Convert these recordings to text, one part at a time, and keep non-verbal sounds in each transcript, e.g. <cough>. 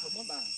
怎么办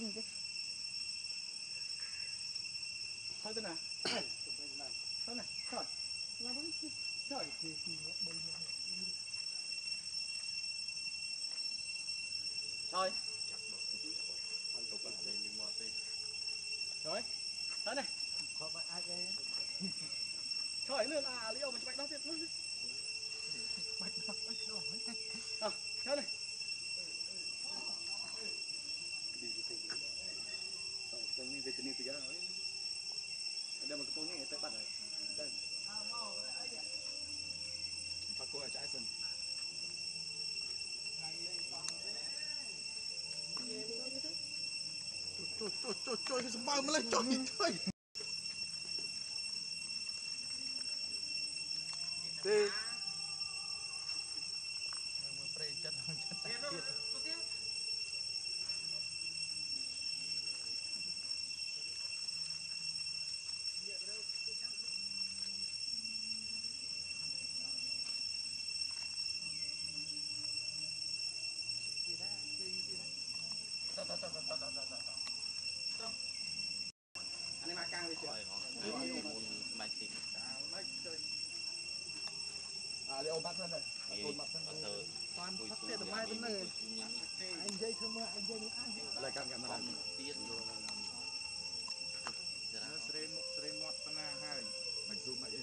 거인데. ជួយជួយជួយជួយសម្បើម្លេះជួយជួយ chưa? mạch thì À, Leo bắt lên rồi. Ê, Côn mặt lên. bắt thơ បាន cùi ផឹក xuống ទៀត để បាយទៅ đi នៅ cùi xuống nhắn អញនិយាយធ្វើមើលអញនិយាយនេះអញ Lại căng cả mà con làm. tiết rồi Giờ nào ស្រីមុខស្រីមាត់ប៉ុណ្ណាហើយ Mạch zoom lại đi.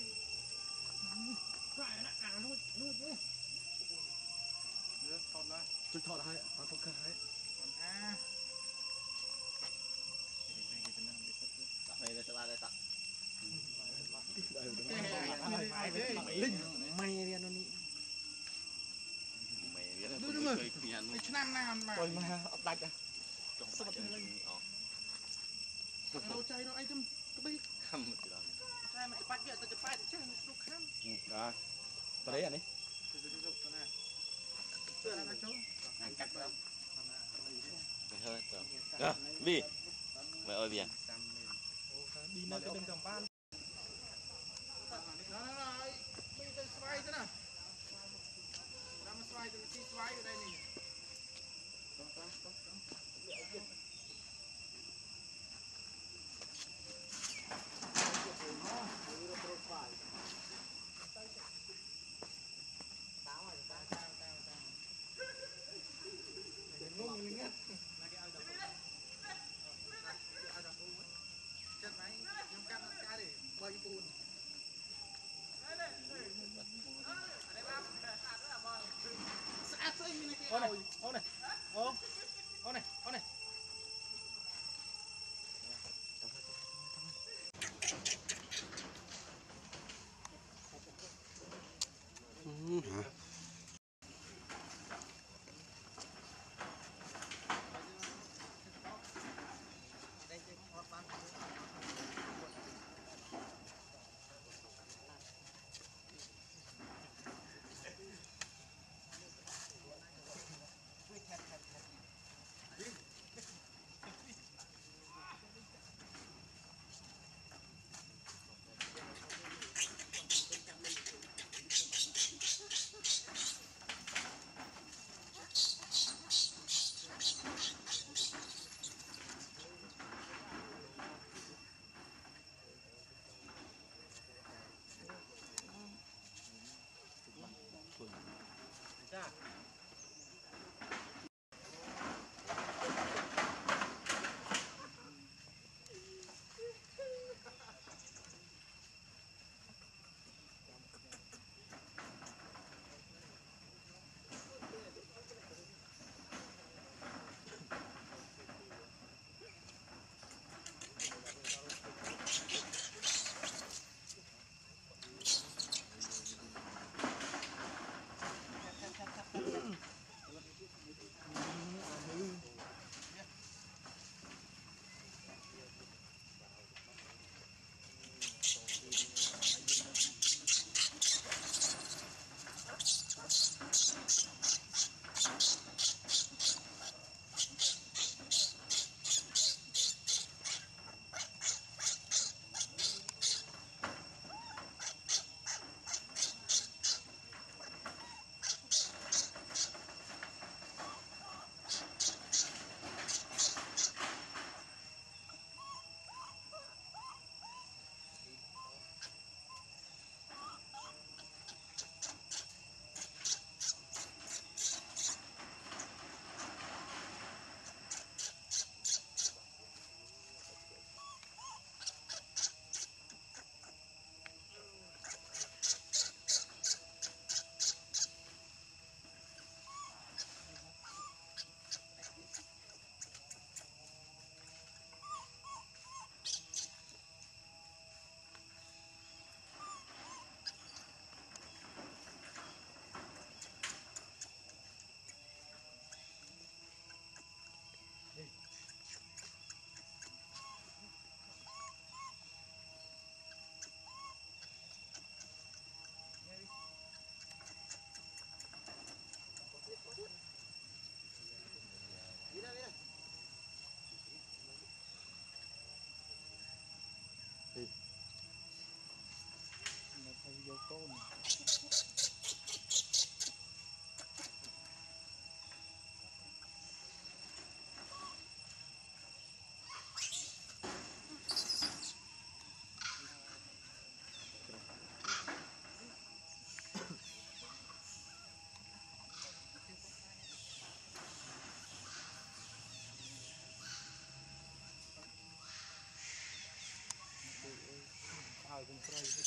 ក្រោយណាអានោះនោះទេ ជួយថតឲ្យអត់ផុសខះឲ្យ អា ដាក់ពេលទៅបានតែតា លិញម៉ៃរៀននេះ មេវាទៅជួយគ្នានោះ ឆ្នាំណាអត់បាន អុយមកអត់ដាច់ហ៎ ចុះសុខទៅអស់ រោចៃរោអីទៅក្ linh mày đi nó đi Đưa mà, năm nào mà Tôi mà, ấp đạch à Sao bật lên Lâu chay nó ai tâm, cái bấy Không một lần Chay mày bắt kia, tao chụp bài thì à Bi Mày ơi Bi Đi nơi cái đừng cầm ban đó, đó, đó. Mình tên xoay thế nào. Đang mà xoay thì mình chi xoay ở đây này. Đó, đó, đó, đó. Bagi pun. Oh, no. Oh, no. Oh. Exactly. toma. Ah, algum prazer.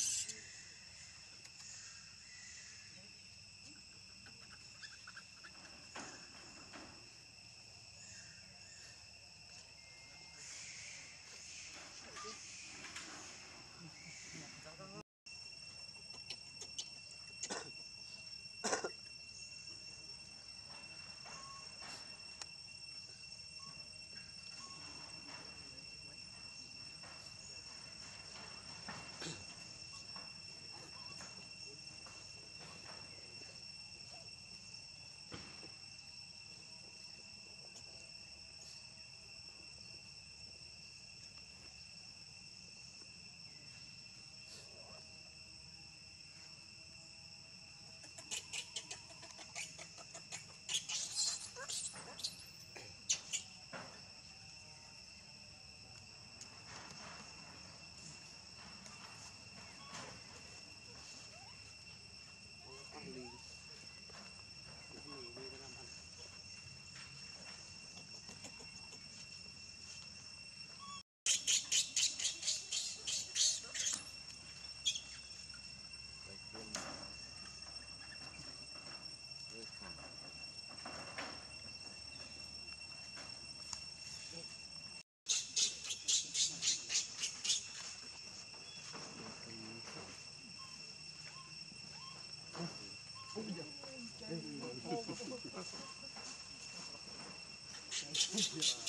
yeah.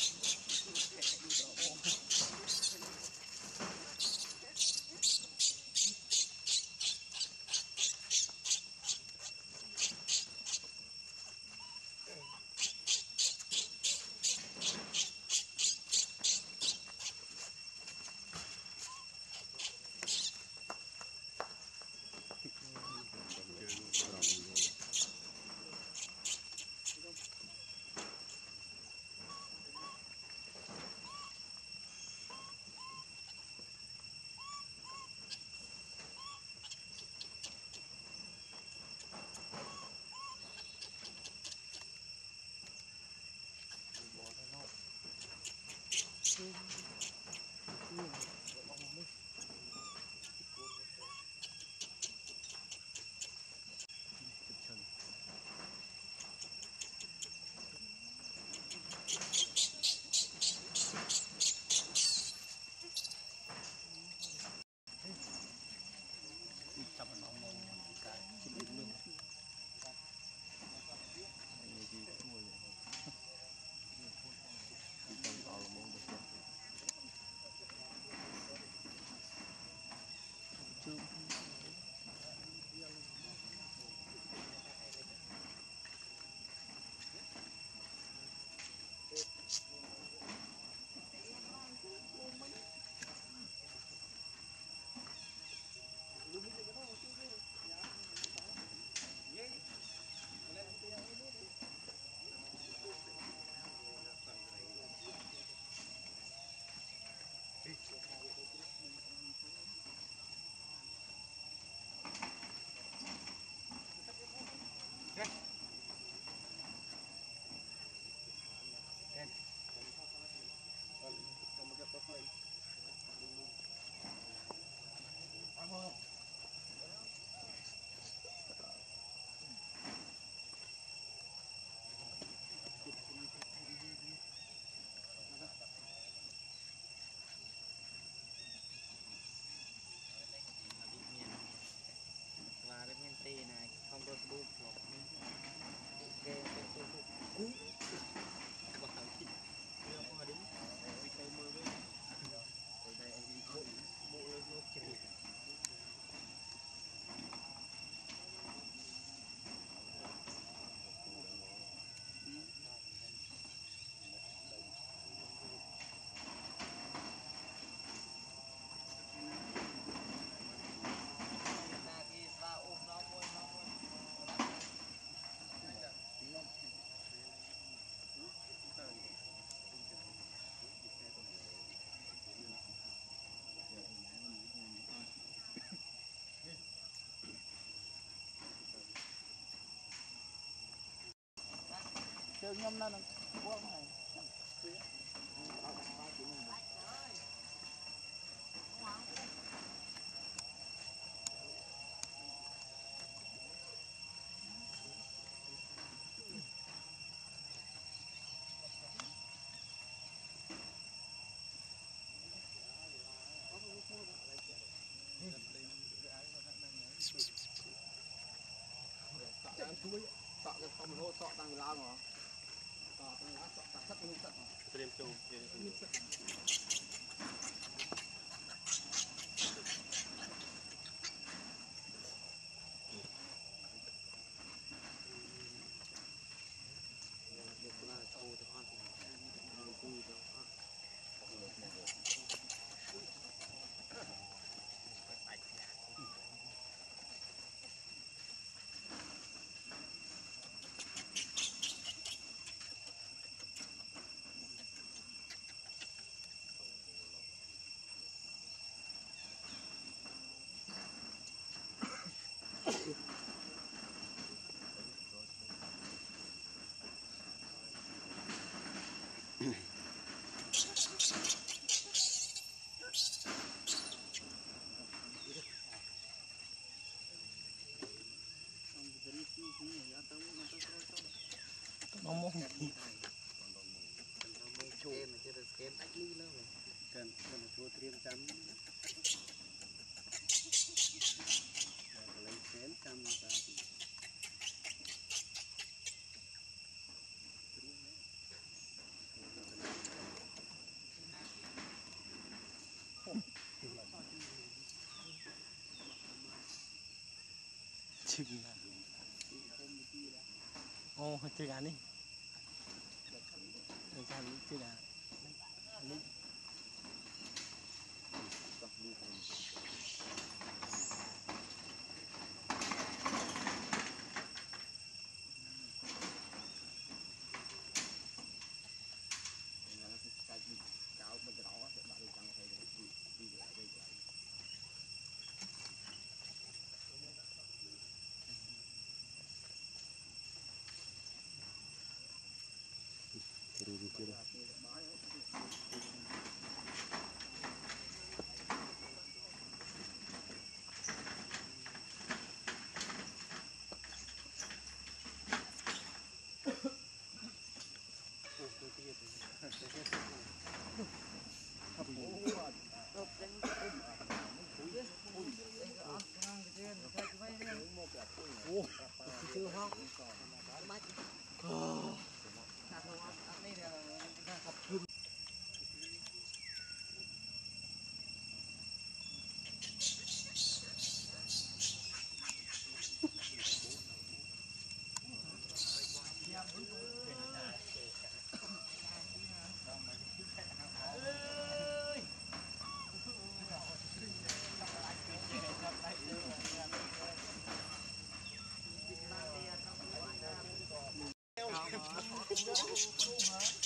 kêu nhâm lên quăng này Hãy subscribe cho kênh Ghiền Mì Gõ Để không bỏ lỡ những video hấp dẫn ప్రేమతో គេមិនចេះទៅស្គមអាចលីលើកាន់មិនជួត្រៀមចាំដល់កន្លែងស្គមចាំតាជឹងអូជឹងអានេះ 下ารพิ 진짜 좋구나.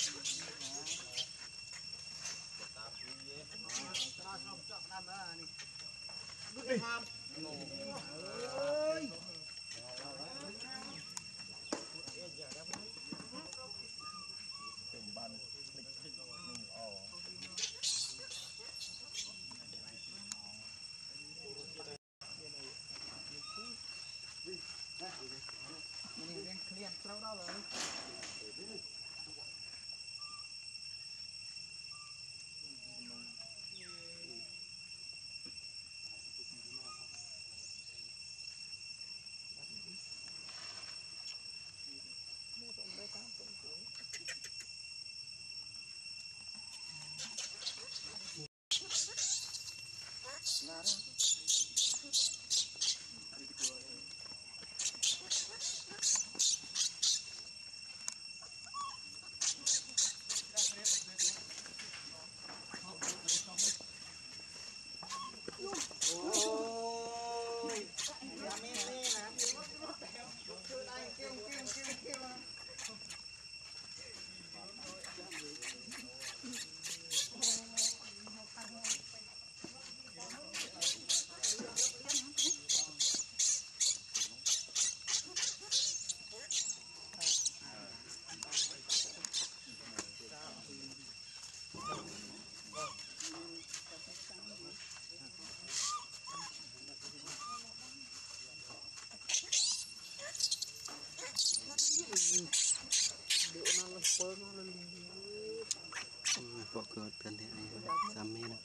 Vợ cờ thế này xăm mê nè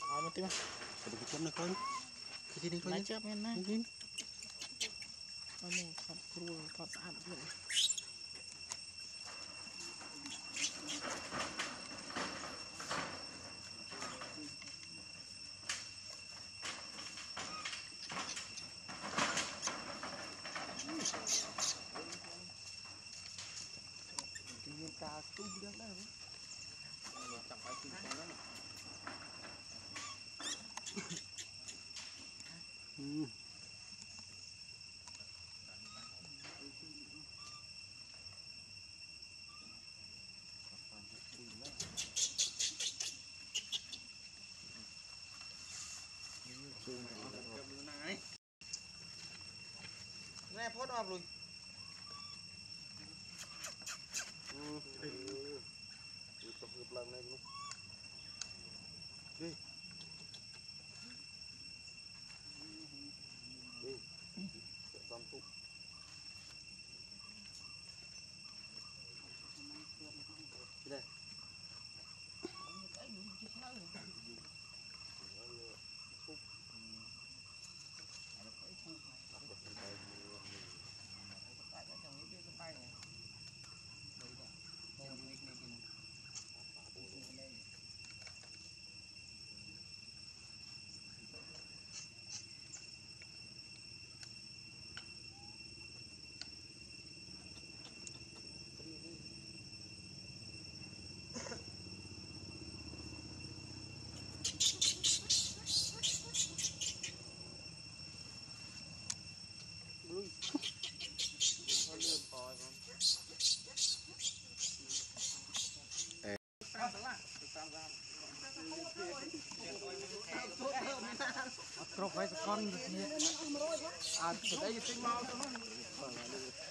Thôi mà tim. Cái cái chấm nó con cái gì đi con lấy nhé chớp em nè. cái gì Ờ mẹ thật cua thật ăn luôn แม่พดออกลุยอือตบลังเลยนี่ ik trof wij ze kan niet meer, ah het is echt een.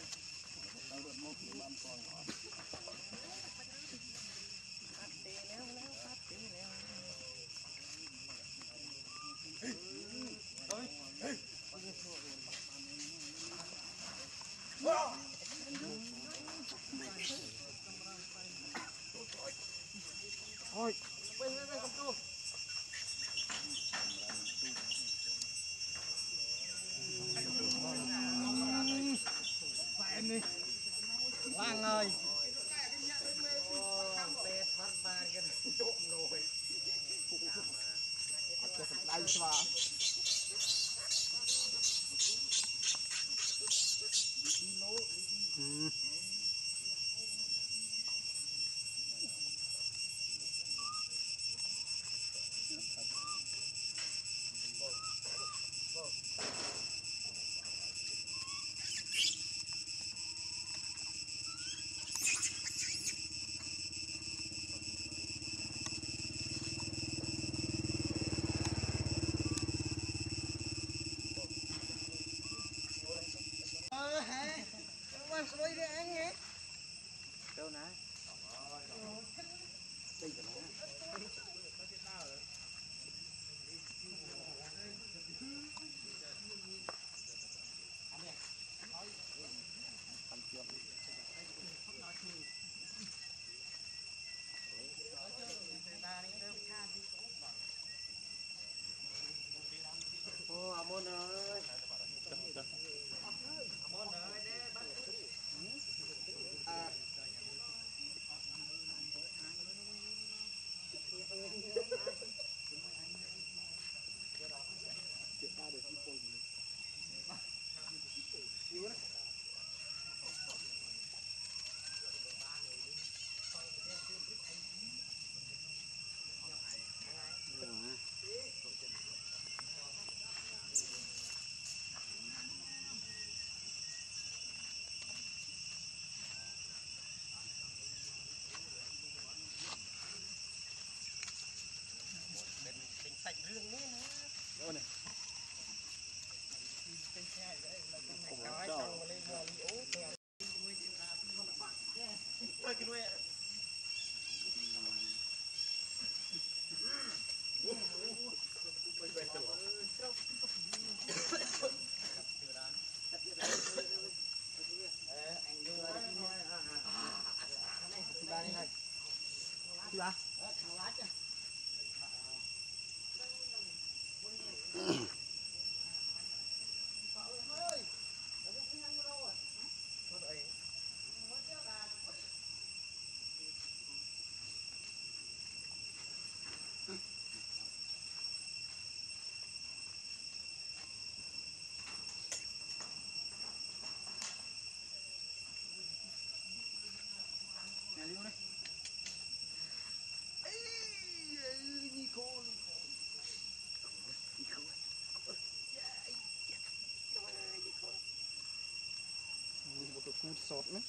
assortment.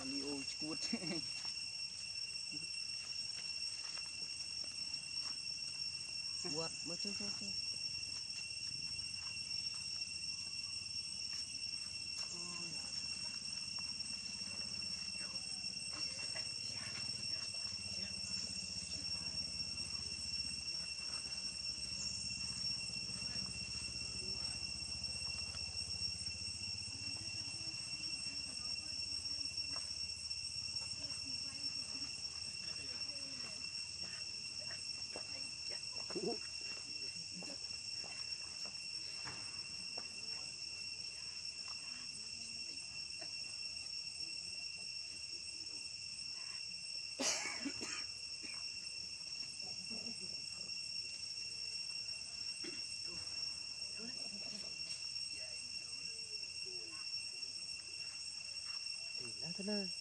On <laughs> what? What is it? ಅದ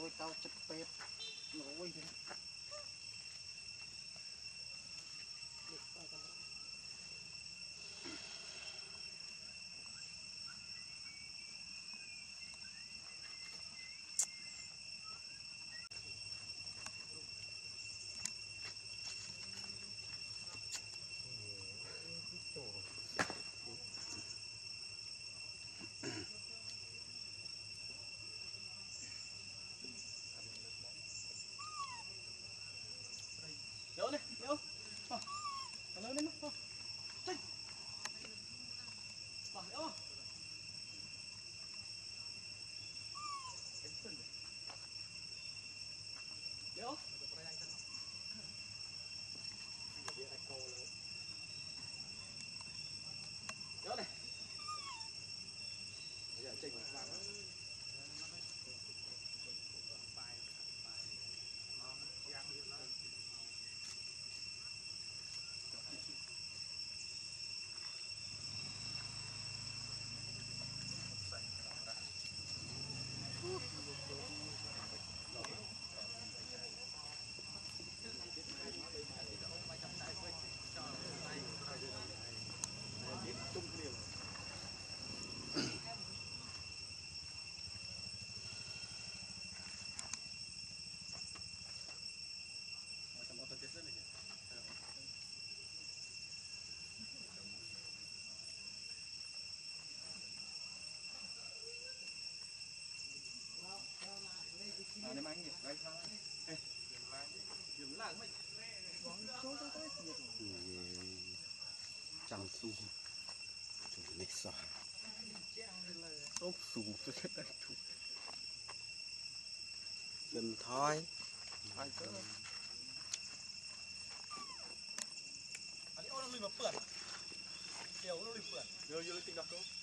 bụi câu ងស៊ូជួយនេះសោះអូស៊ូទៅចិត្តតែជួយលឹមថយថយទៅអានេះអូនលុយមកពឿនគេអូនលុយពឿនយកយកលុយទីដល់គោ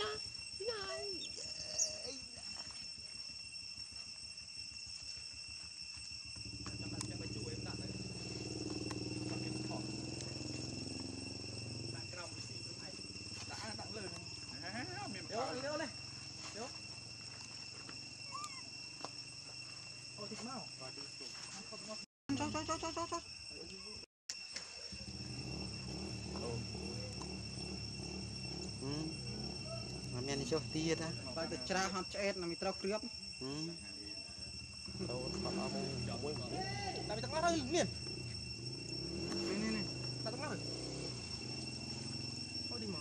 na na Đi nữa này. Đi. Ô thịt mau. Cho cho cho cho cho cho. tia ta បើទៅច្រាហាត់ឆ្អែតណាមីត្រូវគ្រៀប ừ ទៅថតអស់មួយមួយ tại vì tao nói thôi miền នេះនេះនេះ tao nói rồi thôi đi mà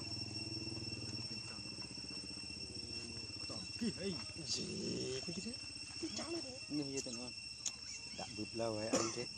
gì cái gì thế cái cháu này như vậy tao nói đã bụp lâu rồi anh thế យូរ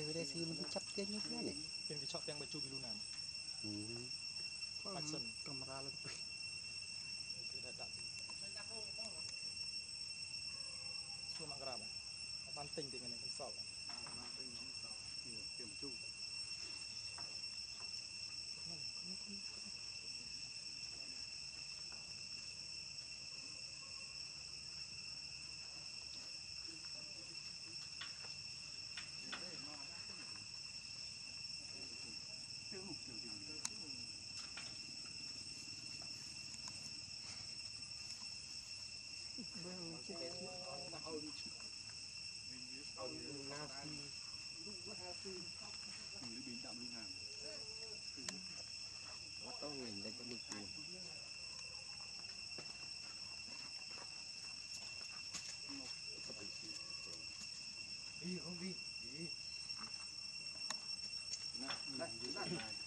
integrasi mengucapkannya kan ya yang dicop yang baju bilunan hmm. Hudson kamera lebih Come on.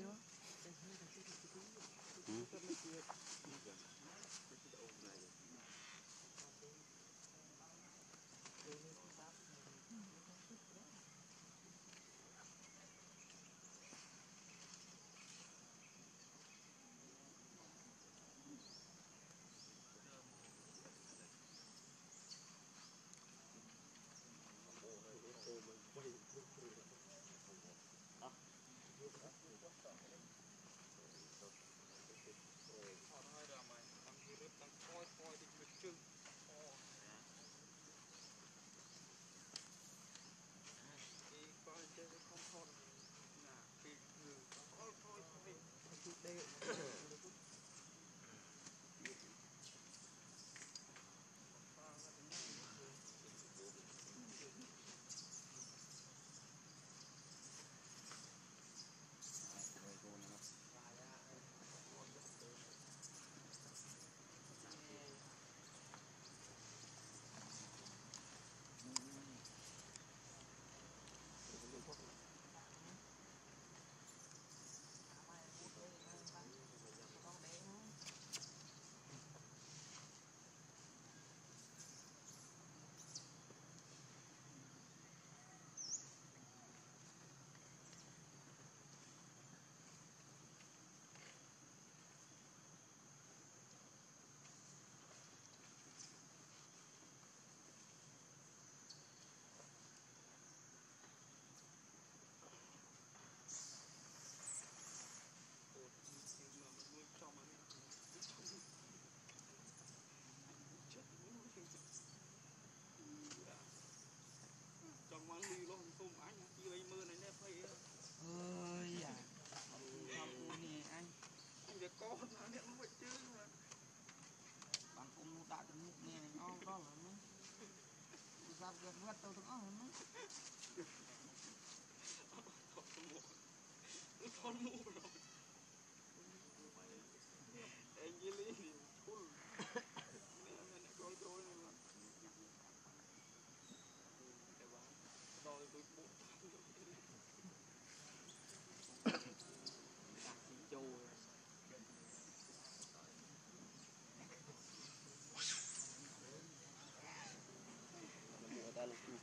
Dios.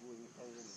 doing already.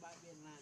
back being loud.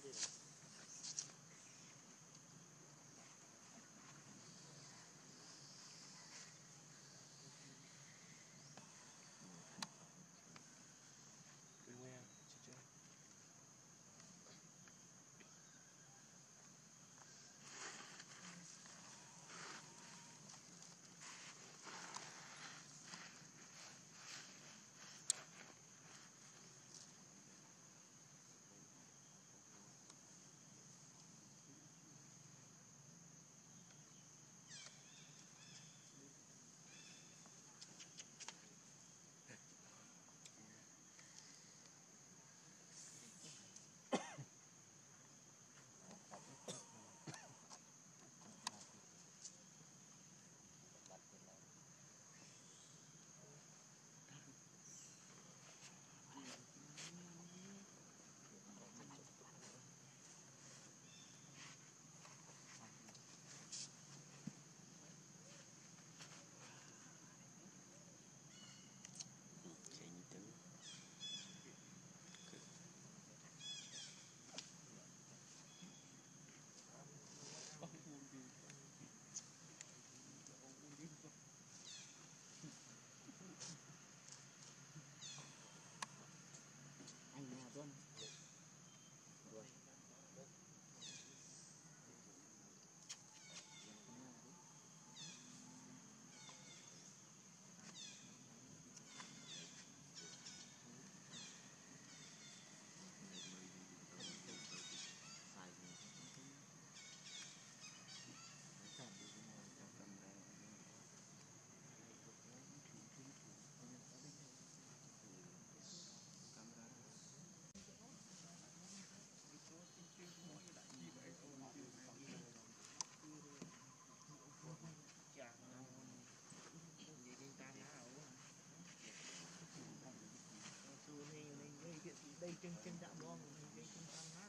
trên trên trạm bom mình đi trên thang má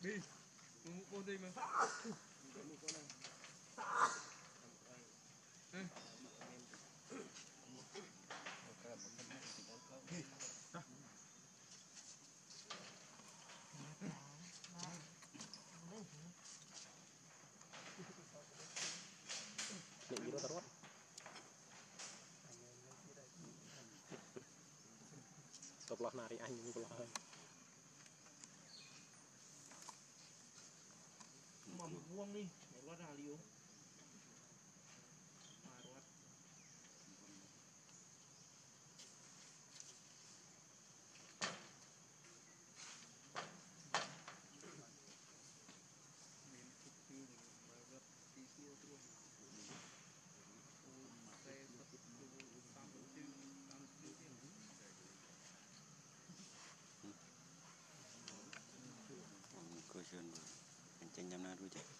đi con gì mà. kulo nari anjing kulo จนจำนารู้จัก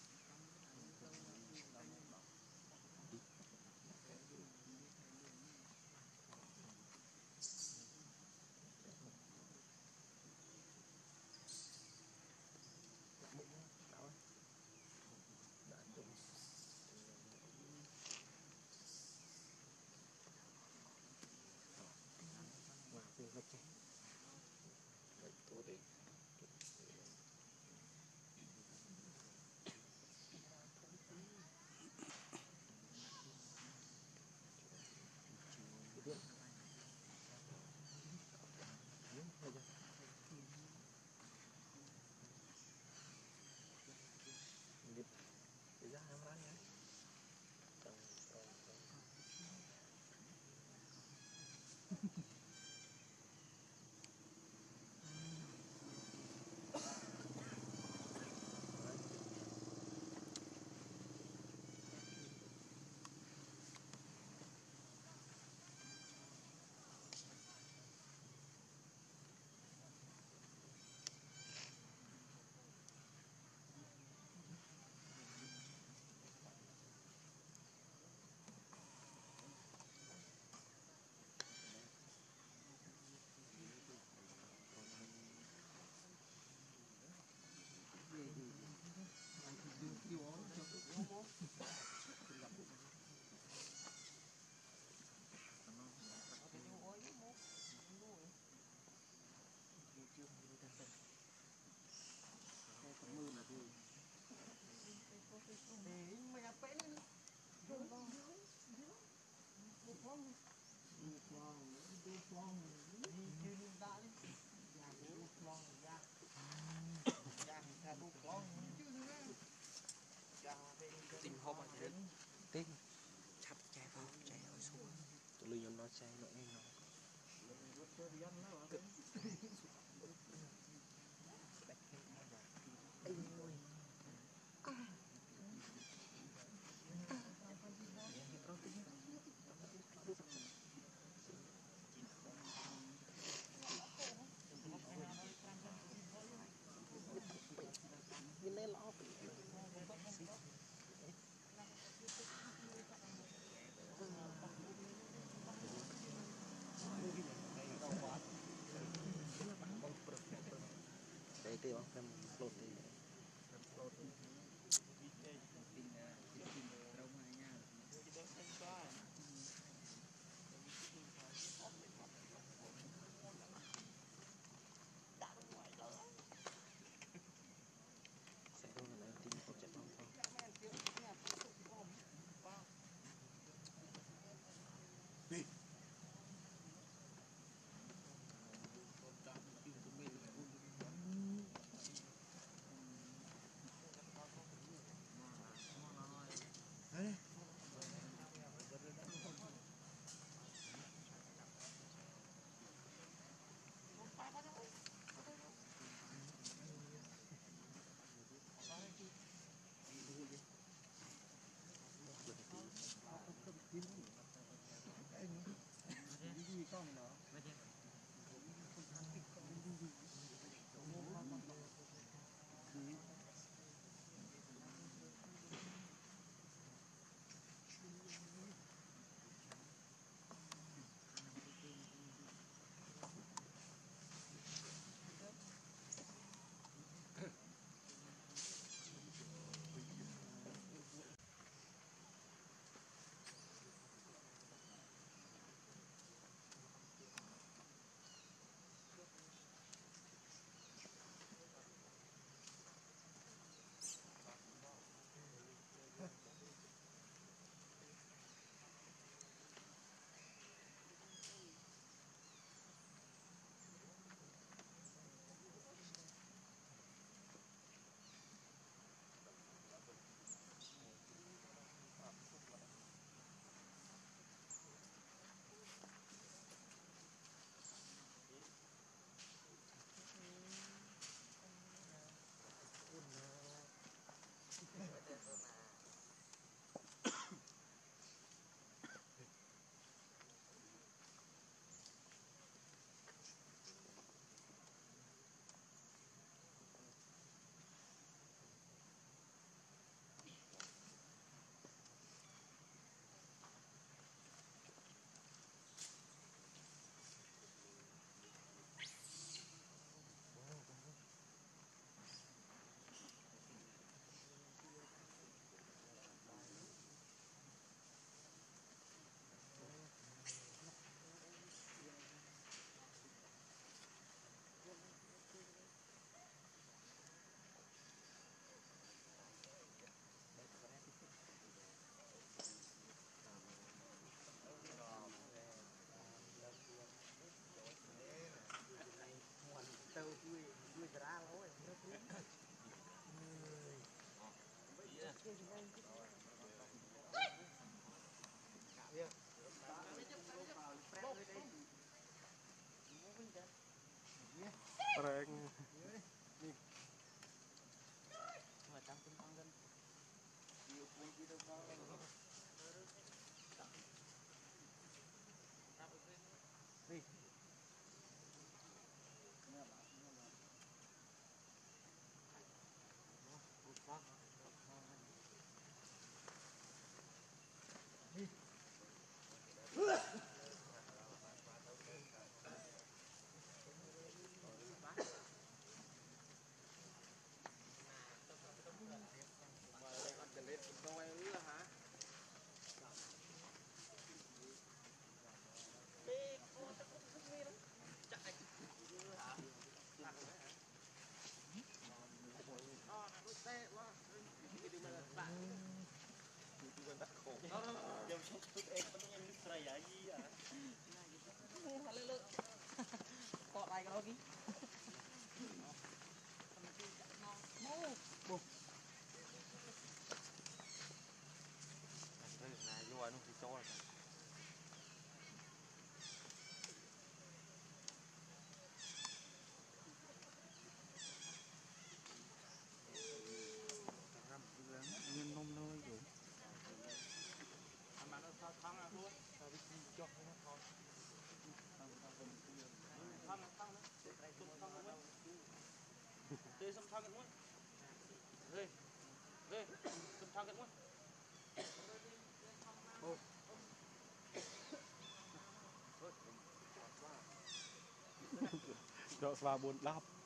Treo. ដល់ស្វា4 10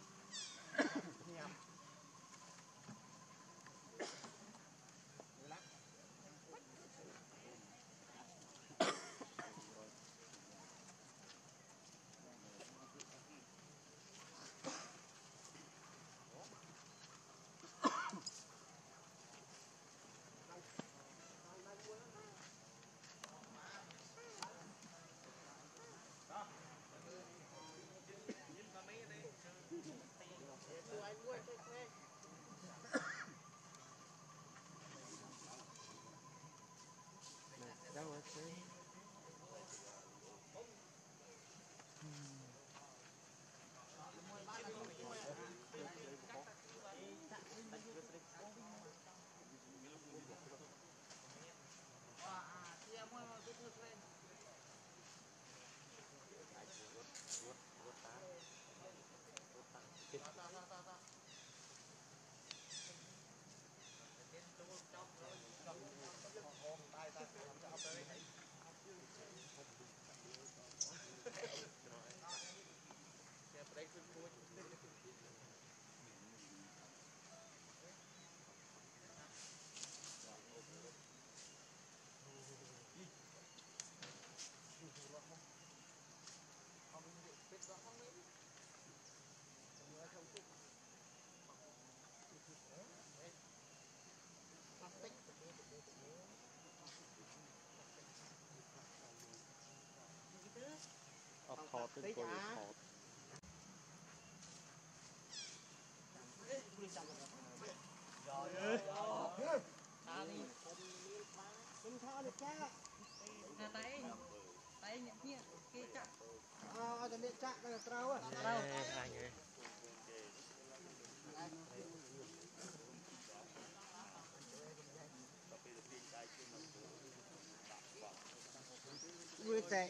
อดเป็นกอยถอดเอ้ยอะไรเงี้ยมือแตะ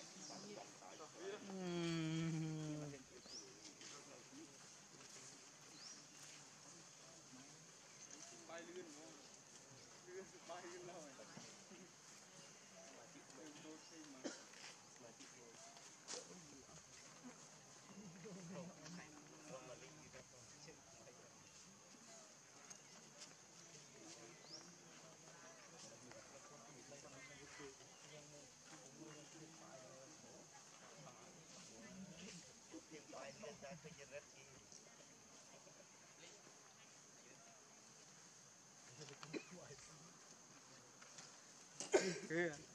Yeah.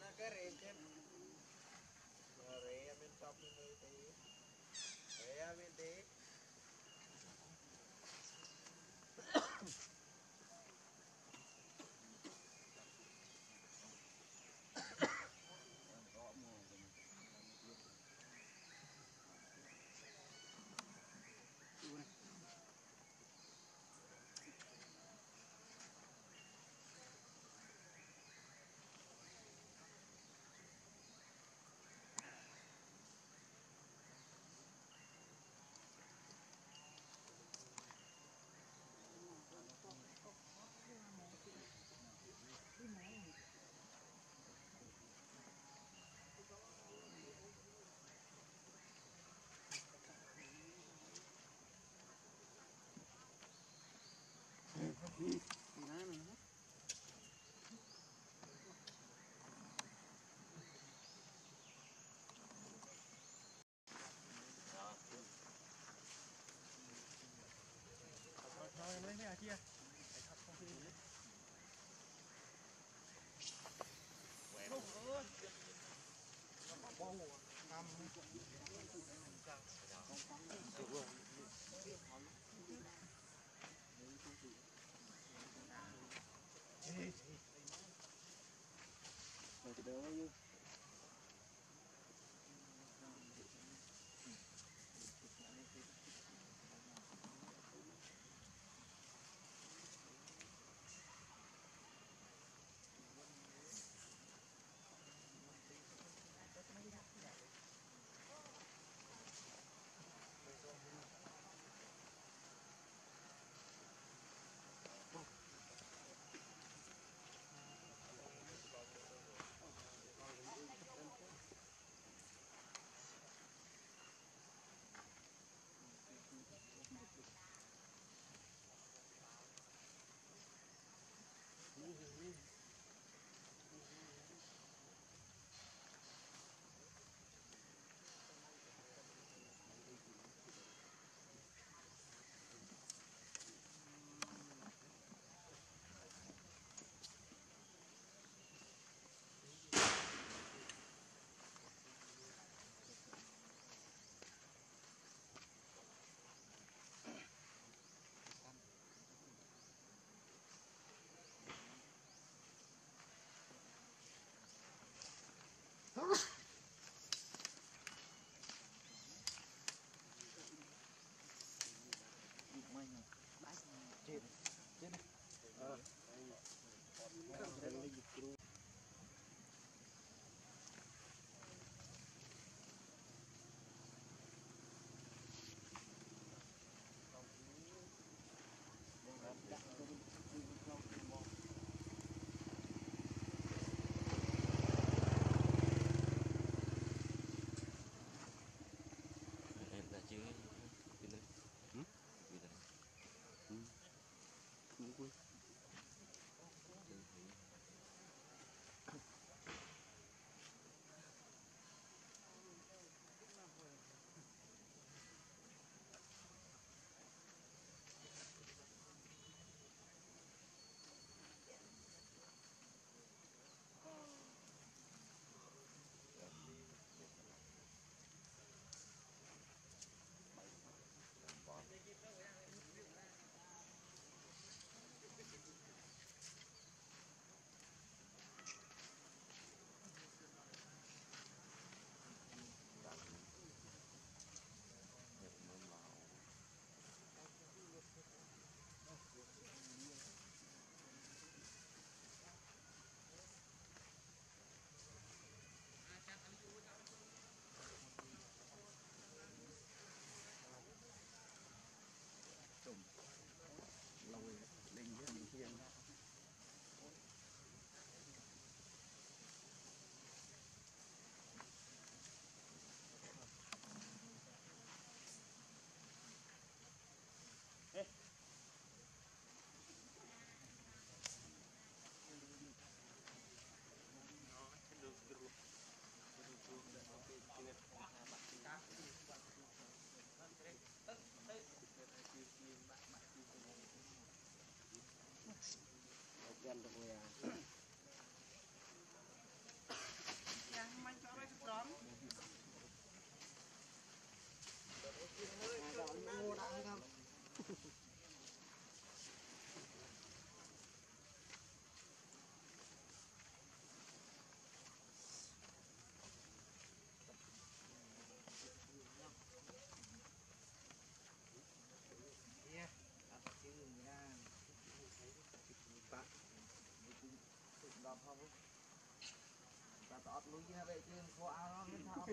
ना करे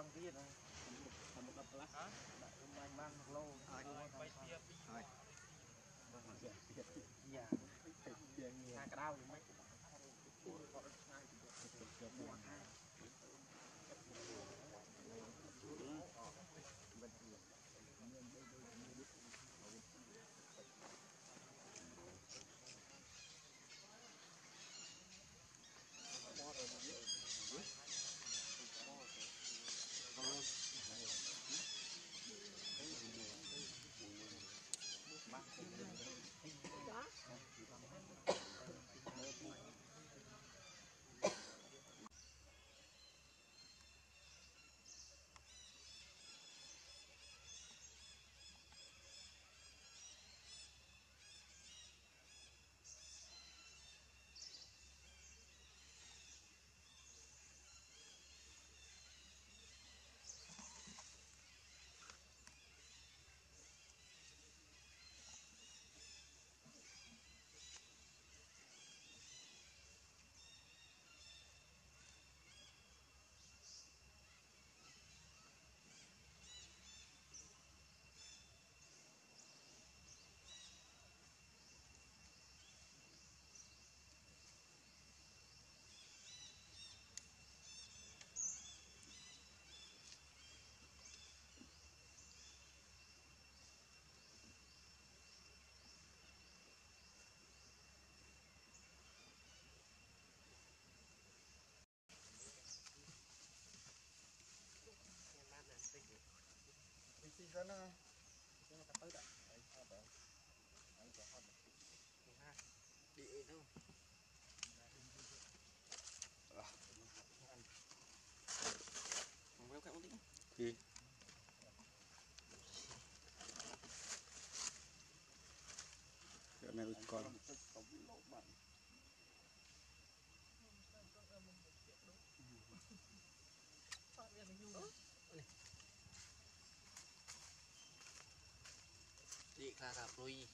ដើមទៀតតាមមក10ផ្លាស់ដាក់រំលាញ់បាន1គីឡូអាចបីទៀតហើយមកទៀតទៀតយ៉ាតែក្តៅមិនគាត់ឆ្ងាយពីគាត់ con. Đi là gặp lui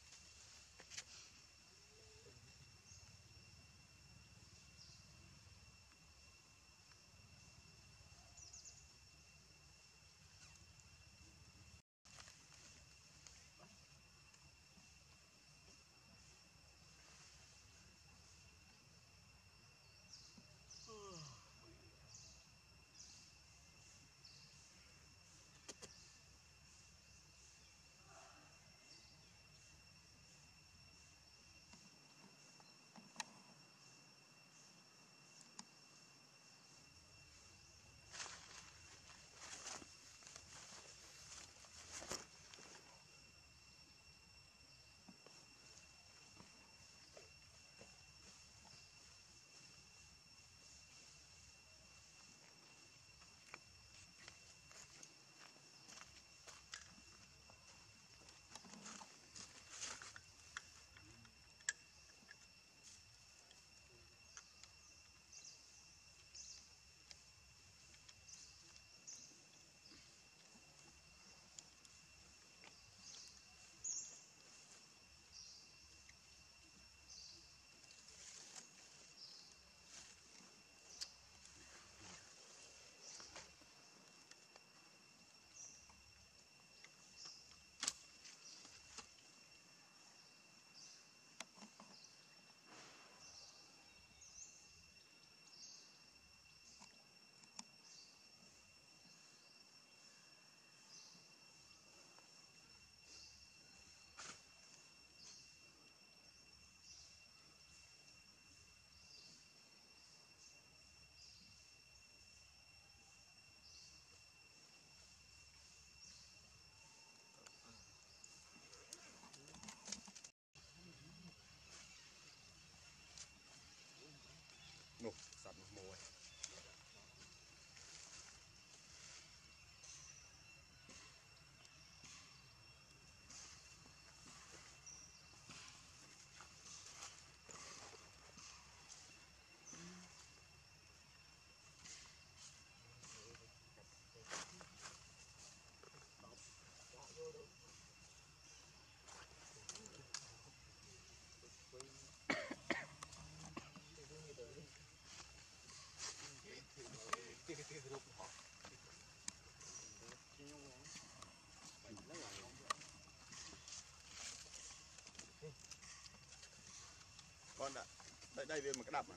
đây về mà cái đập mà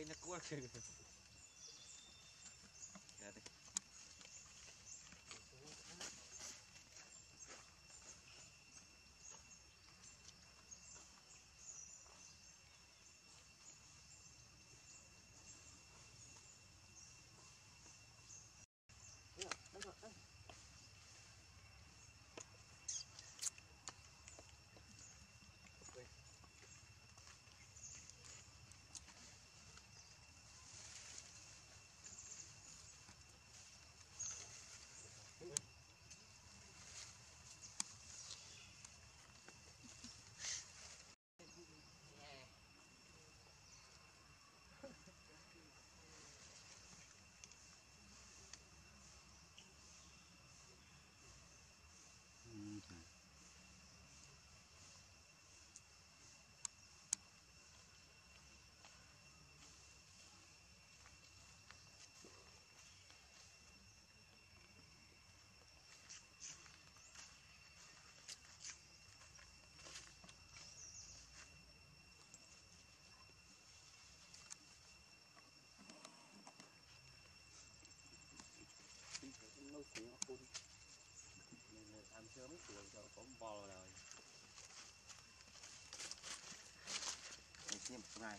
akin na quarter. Nấu nó phun. Nên là ăn sớm chiều cho có bò rồi. Để xem một ngày.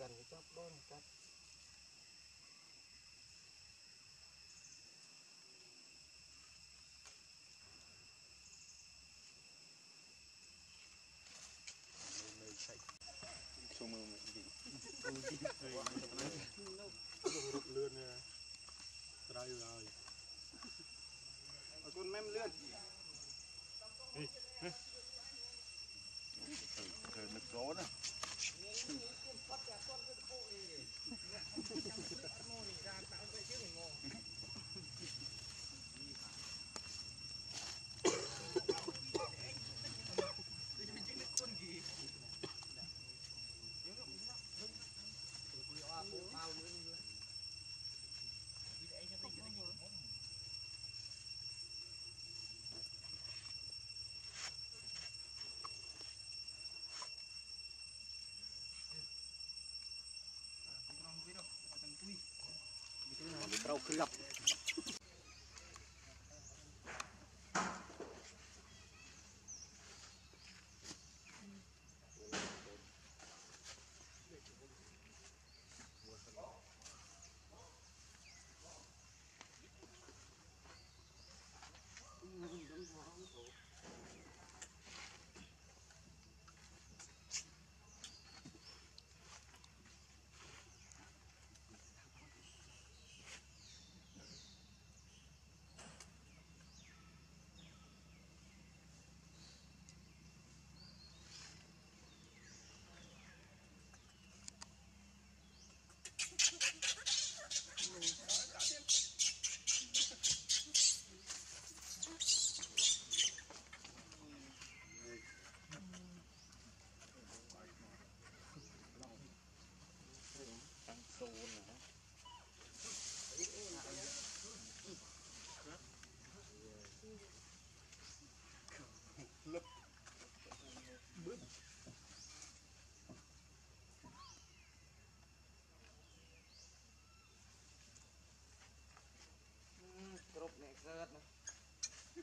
tiền cái chóc đôn cắt Xong rồi mình đi. Ôi, rụt lươn ra. Trai rồi. Con mem lươn. เราคือหลับ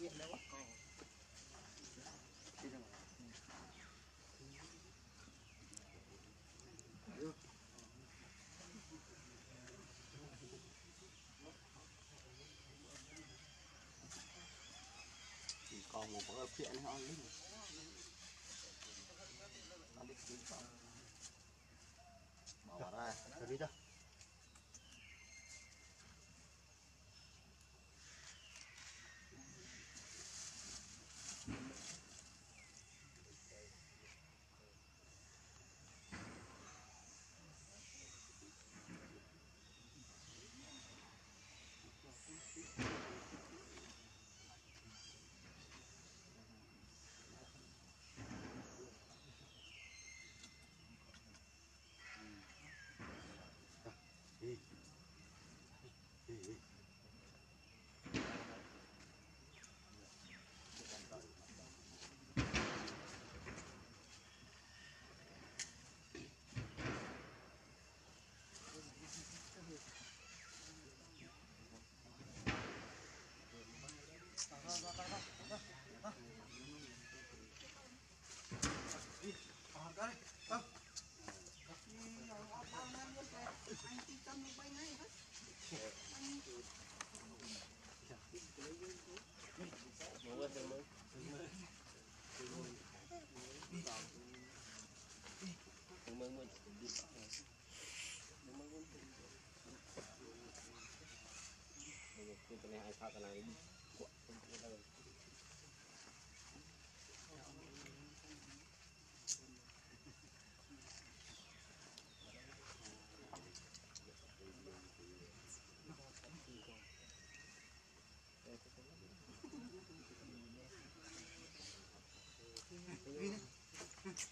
còn một bữa phiện nó ăn lít ăn lít chín xong bỏ vào đây. Rồi đi đâu? Cái này ai phát cái này Rồi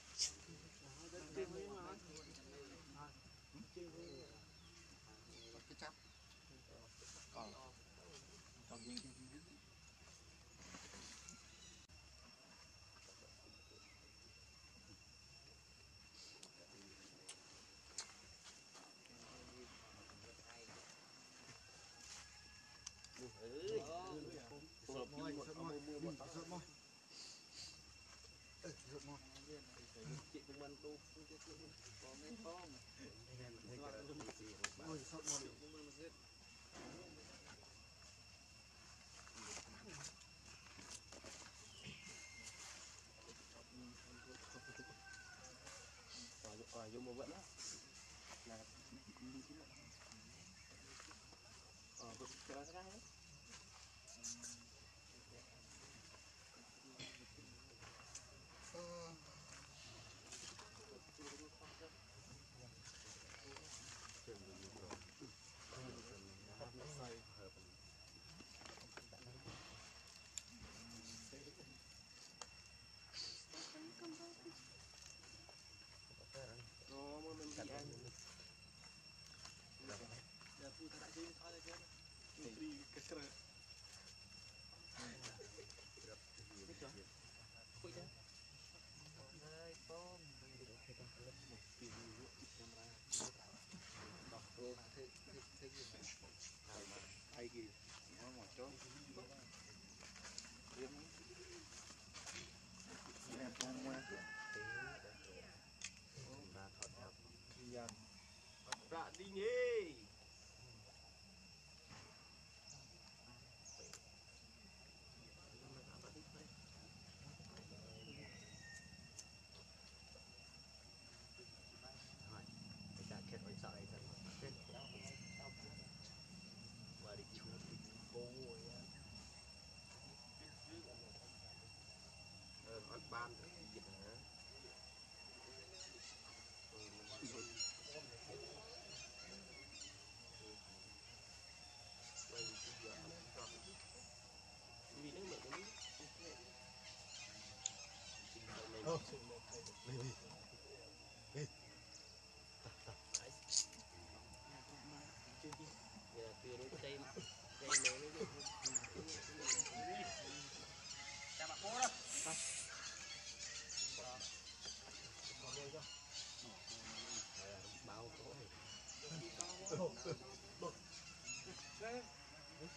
Vem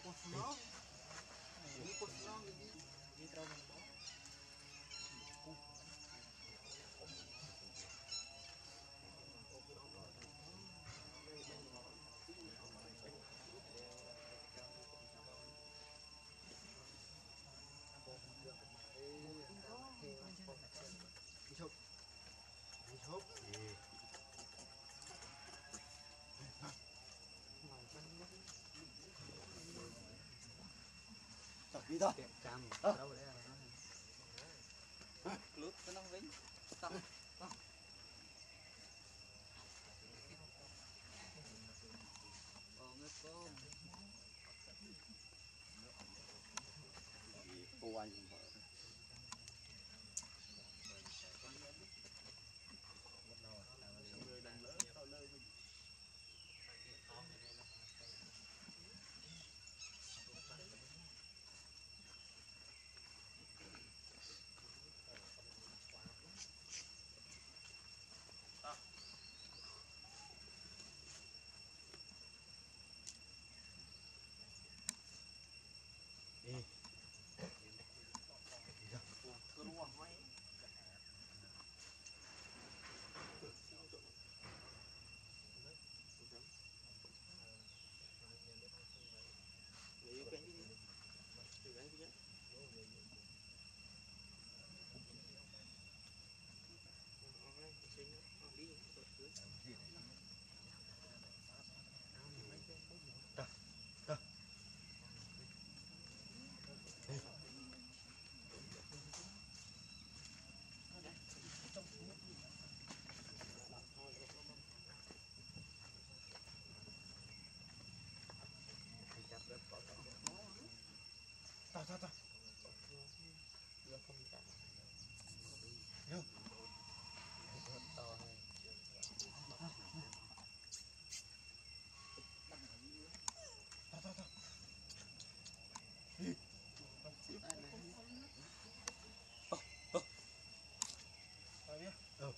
por sinal. Vem por sinal. Đi thôi. Tiệm trăm Ờ. đâu đấy là nó lướt cái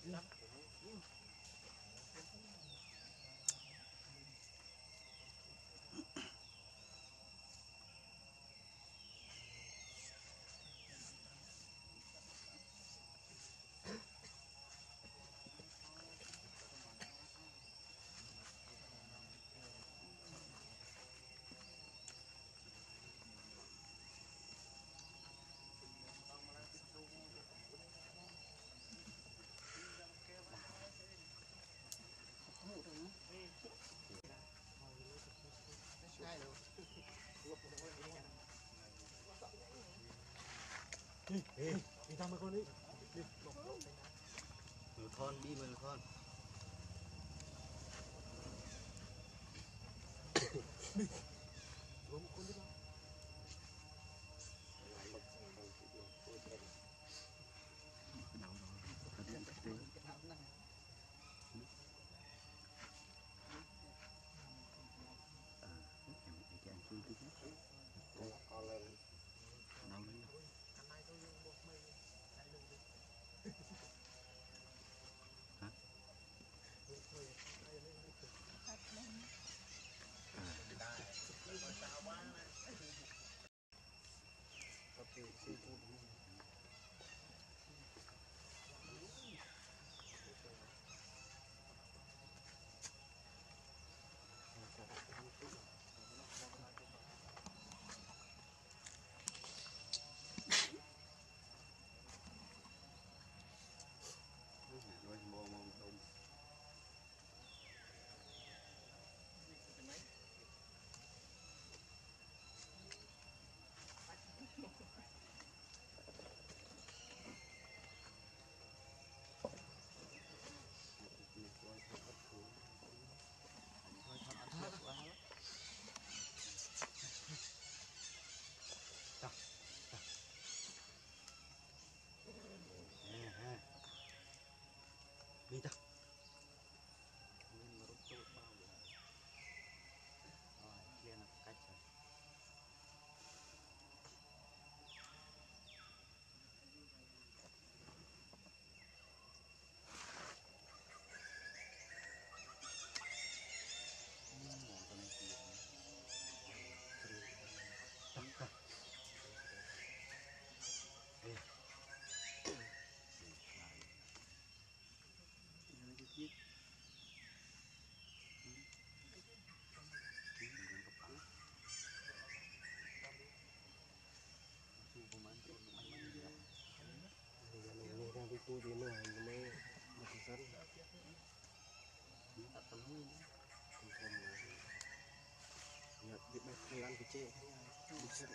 Love นี่ทำมาคนนี้นี่หลบหลไปนะมือคอนบี้มือคอนนี่ di ini ini lukisan tak temu lihat di kecil kan, bisa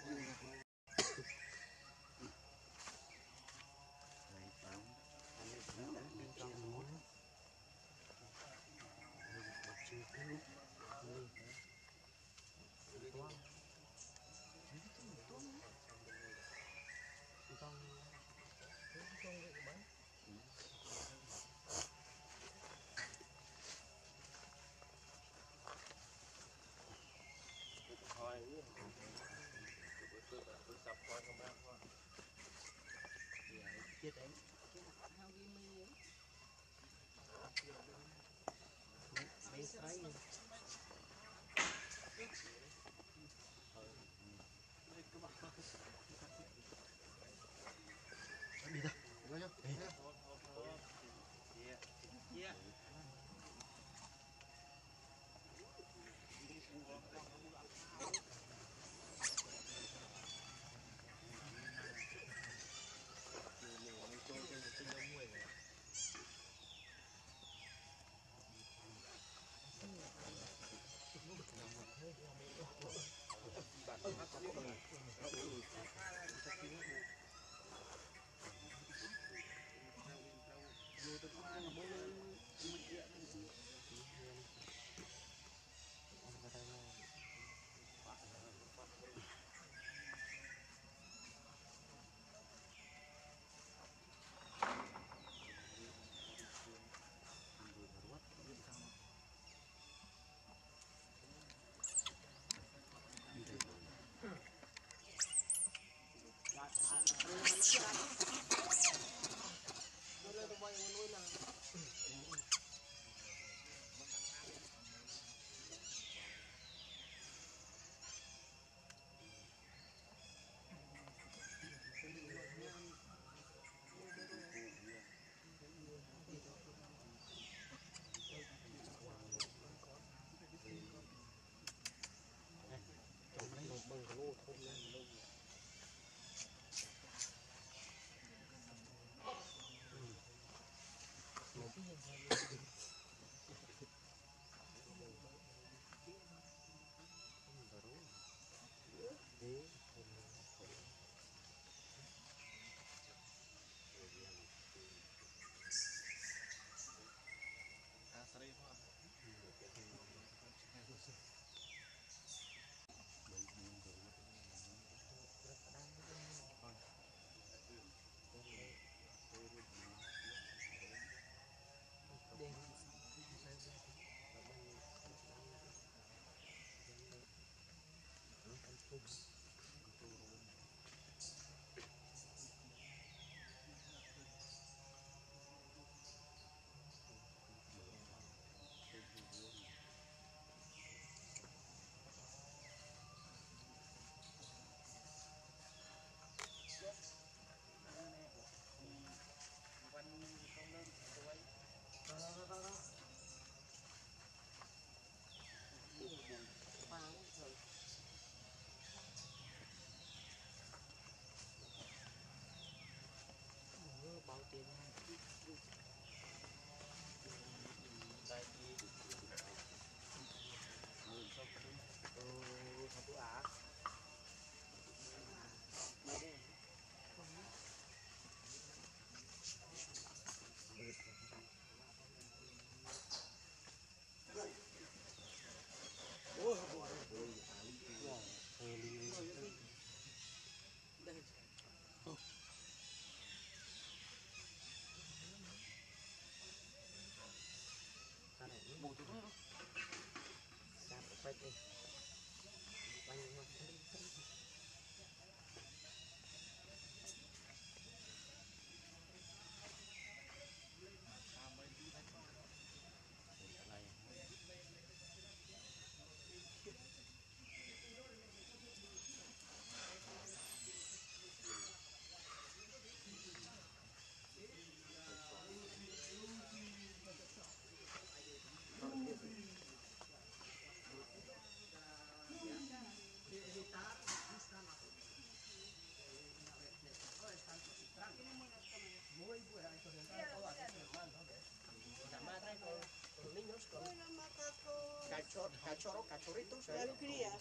Las crías.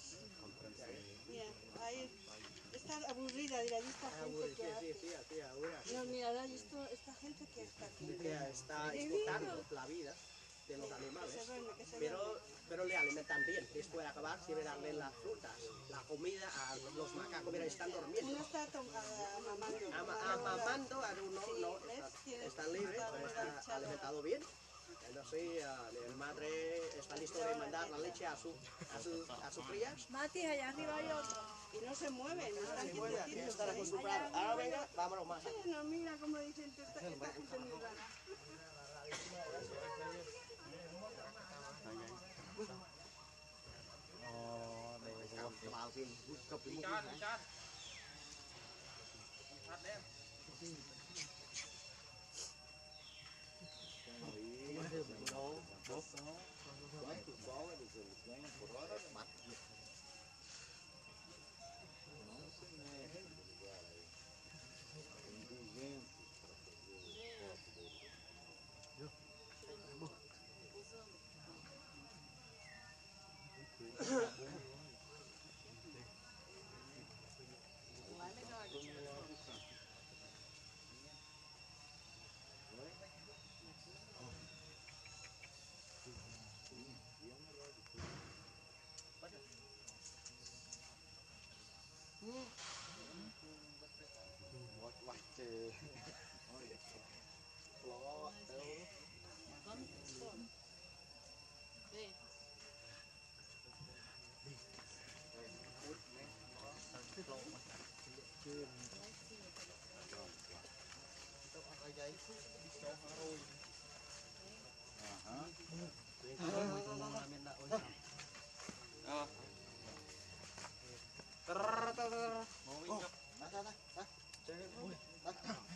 Mira, ahí está aburrida de la vista Ah, gente que hace. No, mira, ¿has visto esta gente que está aquí? Que está explotando la vida de los animales. Pero, pero le alimentan bien. Después de acabar, siempre darle las frutas, la comida a los macacos. Mira, están Uno durmiendo. está tom- ah, mamando. Ama- Amamando a uno, no, está, está libre, está está alimentado bien. Entonces, el madre está listo de mandar la leche a su, a su, a su cría. Mati, allá arriba hay otro. Y no se mueven, no están quietos. Que estar acostumbrados. Ahora venga, vámonos mira como dicen, Quantos dólares eles ganham por hora de maquia? Não se mexe no né? lugar aí. Tem 200 para fazer o foto dele. Viu? Tá bom. oh iya lo tahu makan cilik cium. Ter ter ter. Mau injak. Nah, nah, nah. Jangan. Uh-huh.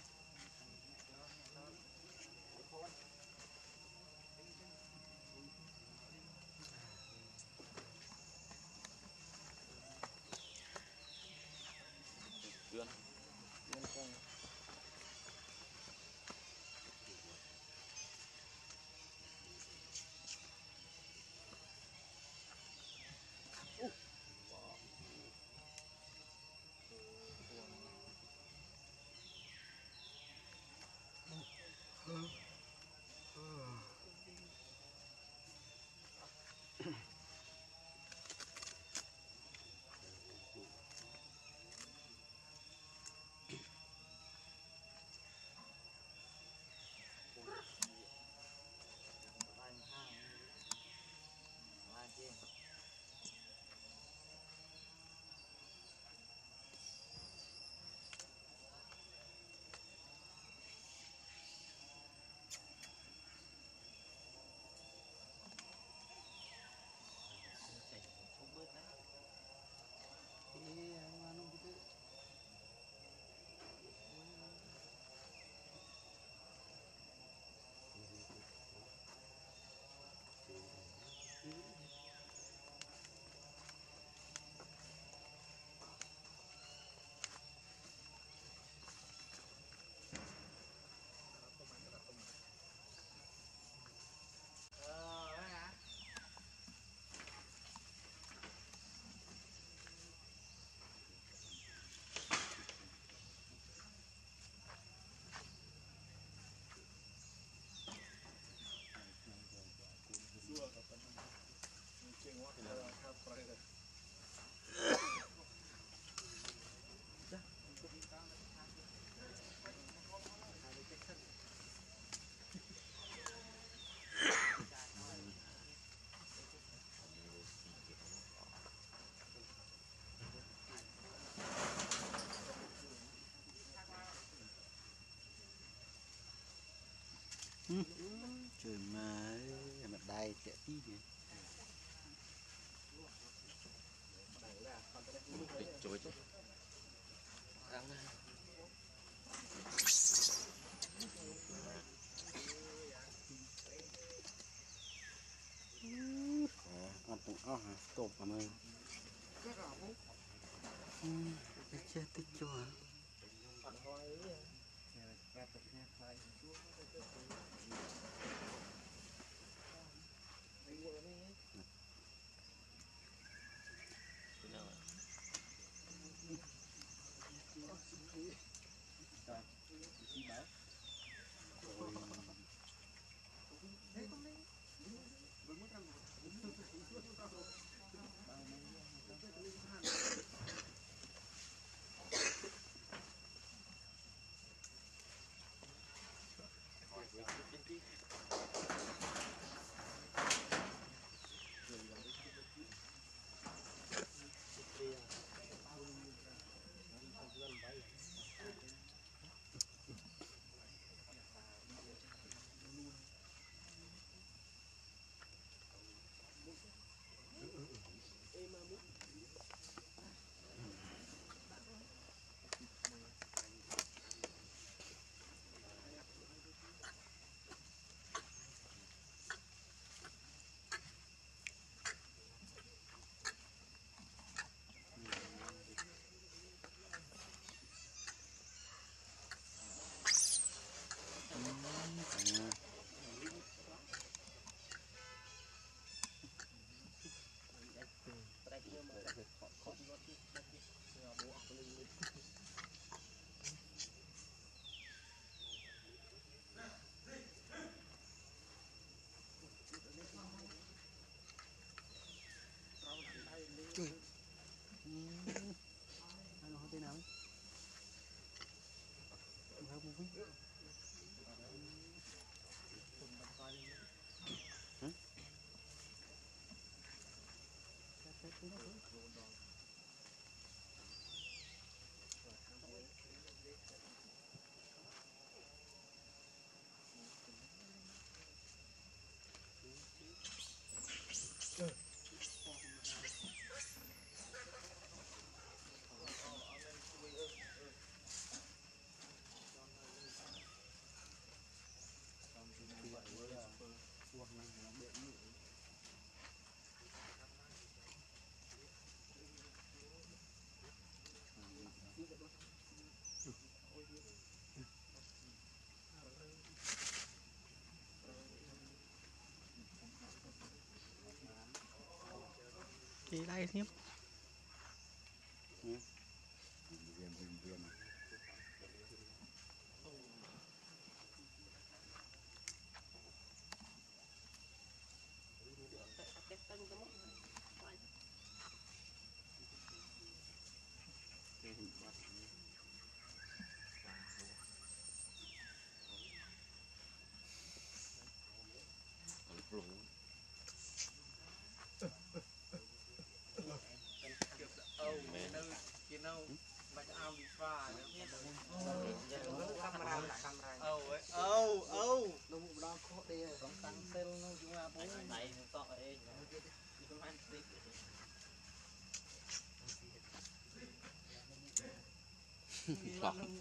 ជួយម៉ែអាម្ដាយតាក់ទីណាជួយអងអត់ទាំងអស់ស្ទប់អាមើលអឺចេះតិចជួអត់ហើយប្រាប់តែគ្នាខ្លាចជួទៅ like siempre. អោវិហ្វានេះកាមេរ៉ាកាមេរ៉ាអូអូអូ នៅមុខម្ដងខុសទេ តាំងសិលនោះយូរអាបងដៃនឹងតក់អីប្រហែលតិច Anh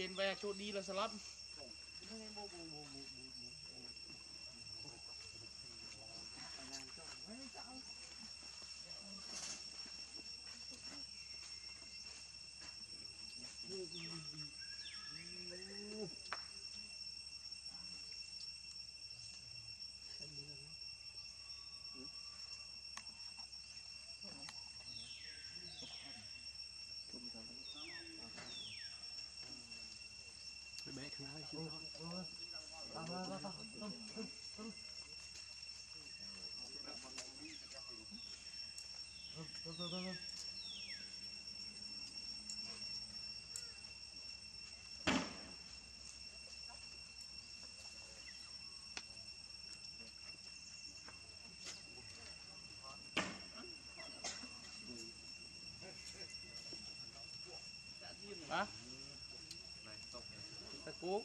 trên ve chốt đi là slot ปุ๊บ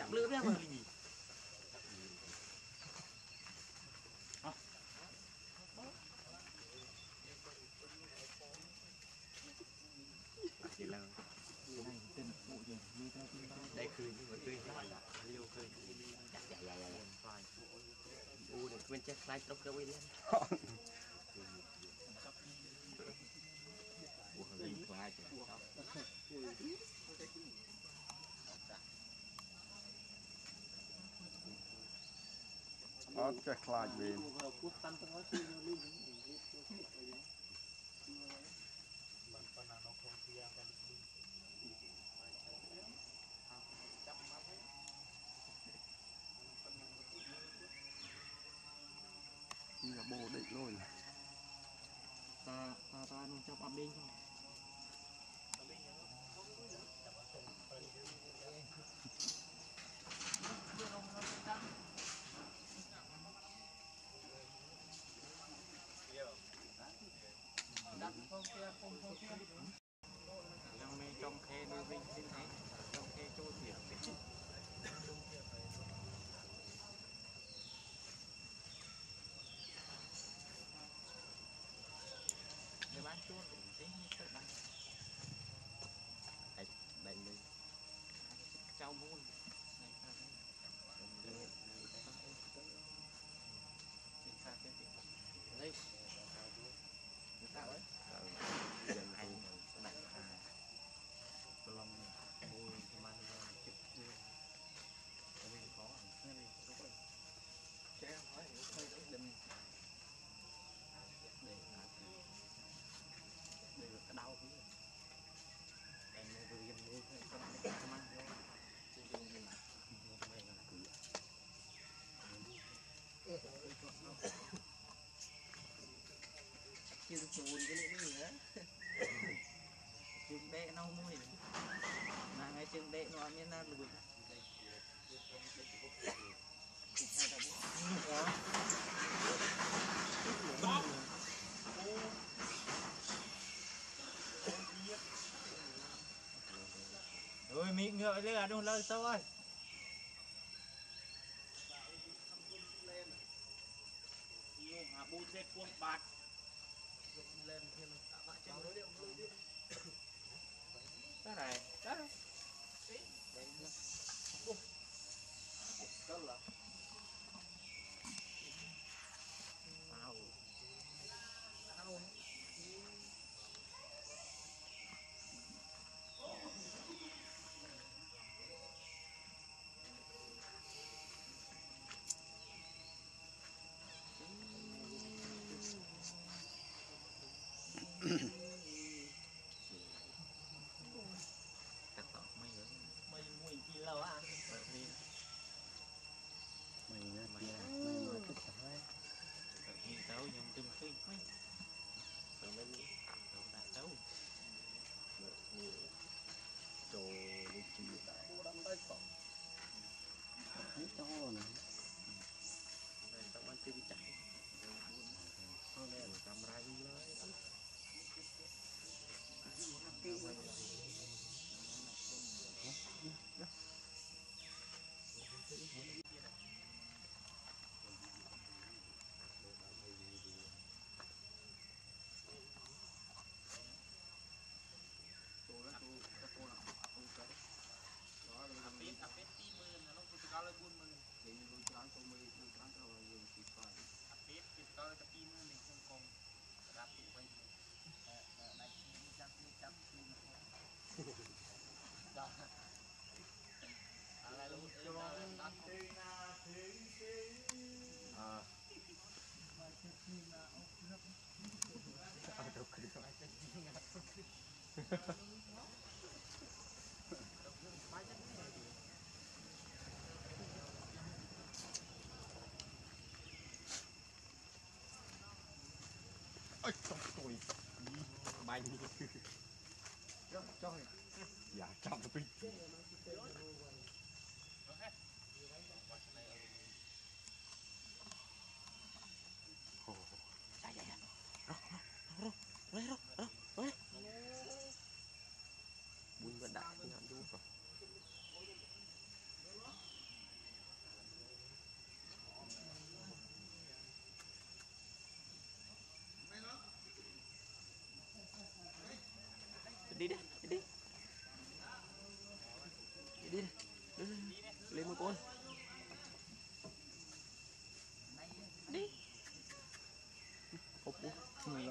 จับเลือดได้ไหมได้คืนเหมือนคืนที่มันเร็วคืนอยากอยากอยากอยากไฟโอ้เดี๋ยวมันจะคลายตกเกลีย่เลย អត់ចេះខ្លាចវិញពោះតាំងទាំងអស់គឺលីងបានប៉ុណ្ណានោះខ្លួនជាតែលីងចាំមកហើយពីរបោដេកលុយតាតាតានឹងចាប់អត់លេងផង down below. จูนกันนี่เหลือจึงเบะน้องมุ้ยนางไงจึงเบะนอนเนี่ยน่าลุยบ๊อบโอ้โอ้ยมีเงือกเลยอ่ะดูเลยเต้าเอ้ย ơi trong tôi. Bánh. Cho Dạ trong tôi.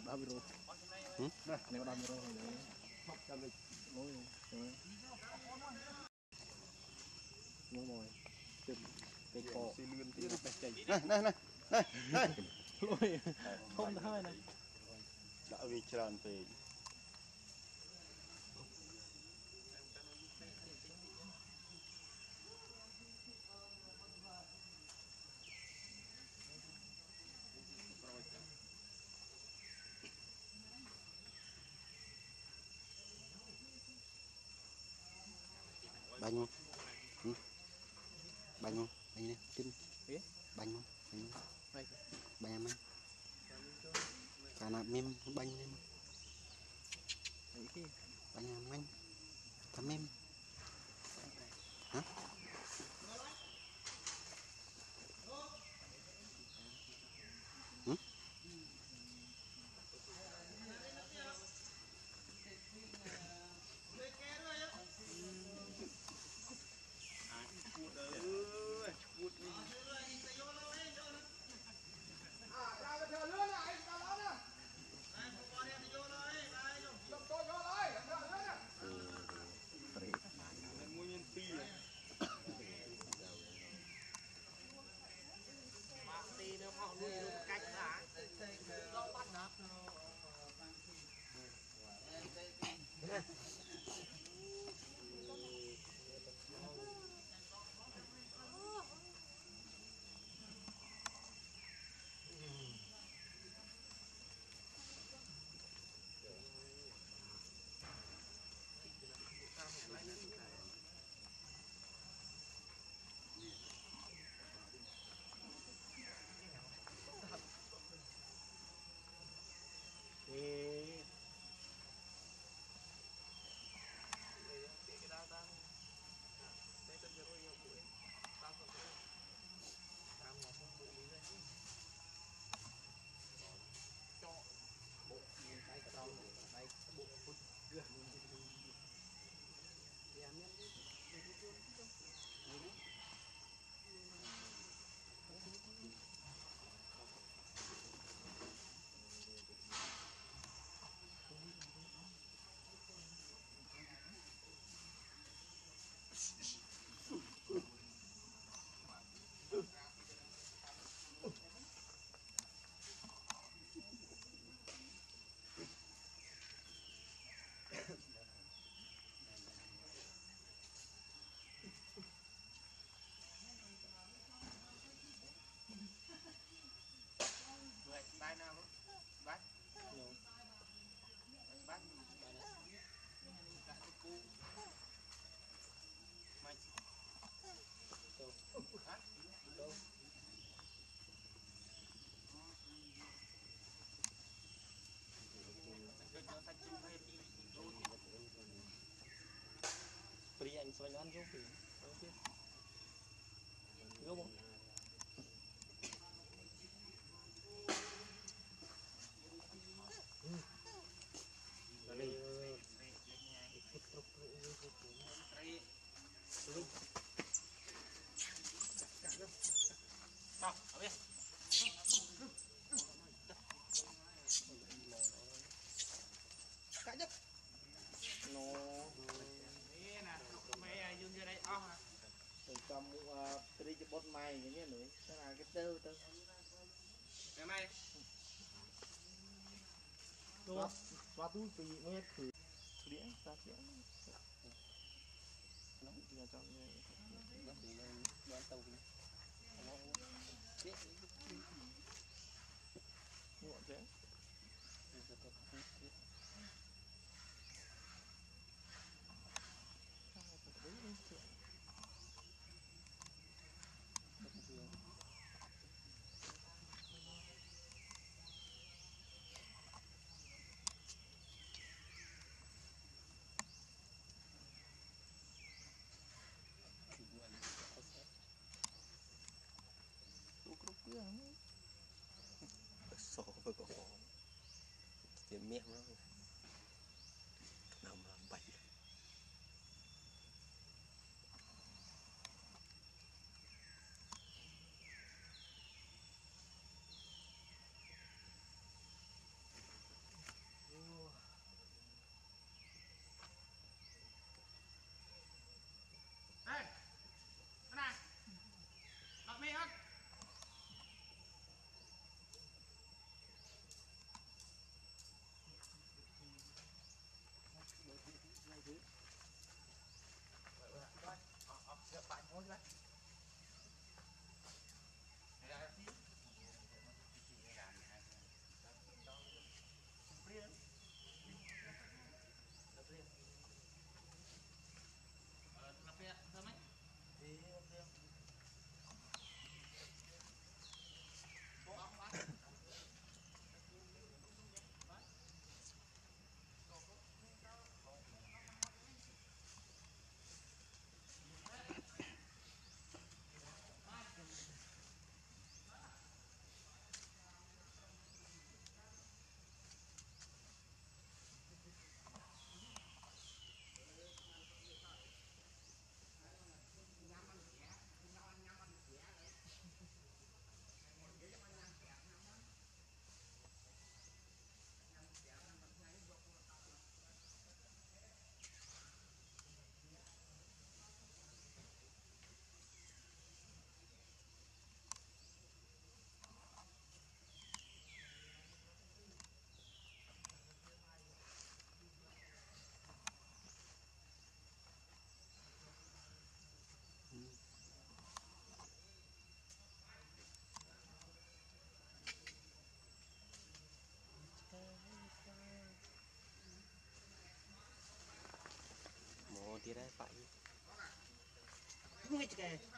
ដល់វិរោណានេះដល់វិរោហ្នឹងចាំលេខលុយមកមកទៀតពេកកស៊ីលឿនទៀតបេះចេញណាណាណាណាលុយធំទៅហើយណាដាក់វាច្រើនពេក Đấy khi Bánh em. Wala ang hút từ nhị nguyên thử đĩa ra đĩa nóng thì là cho đoán tàu thì biết ngọn thế mẹ tí đấy cái.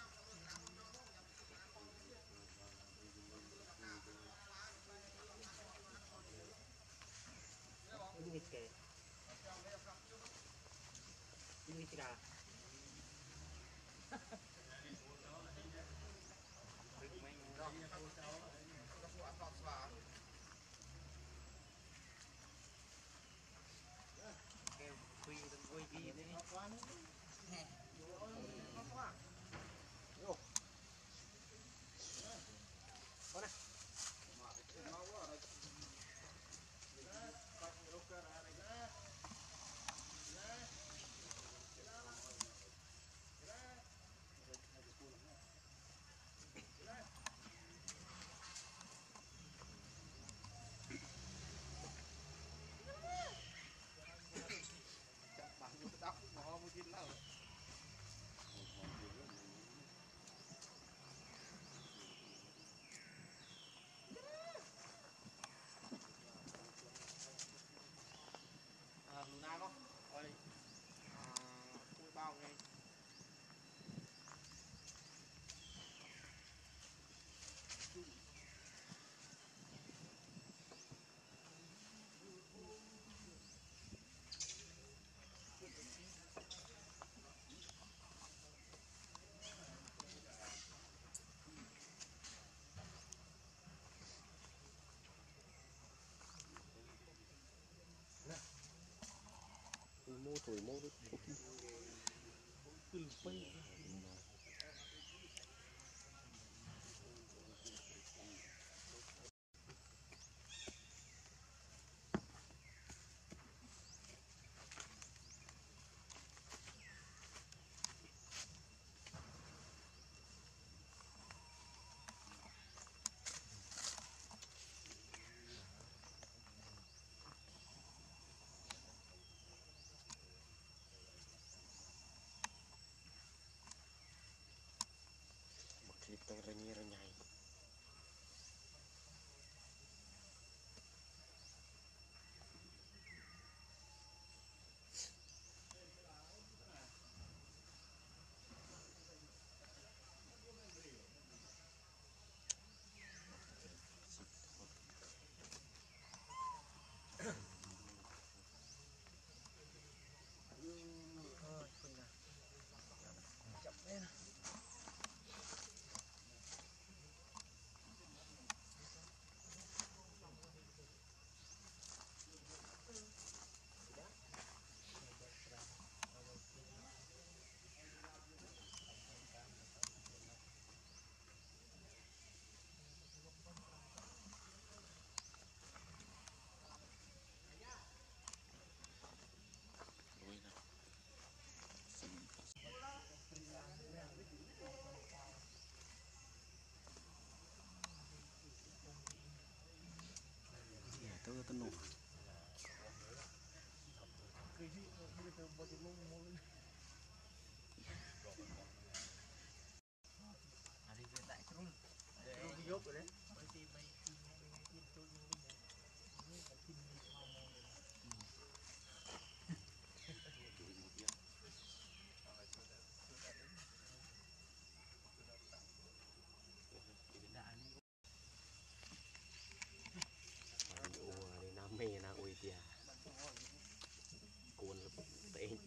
mô thổi tenung.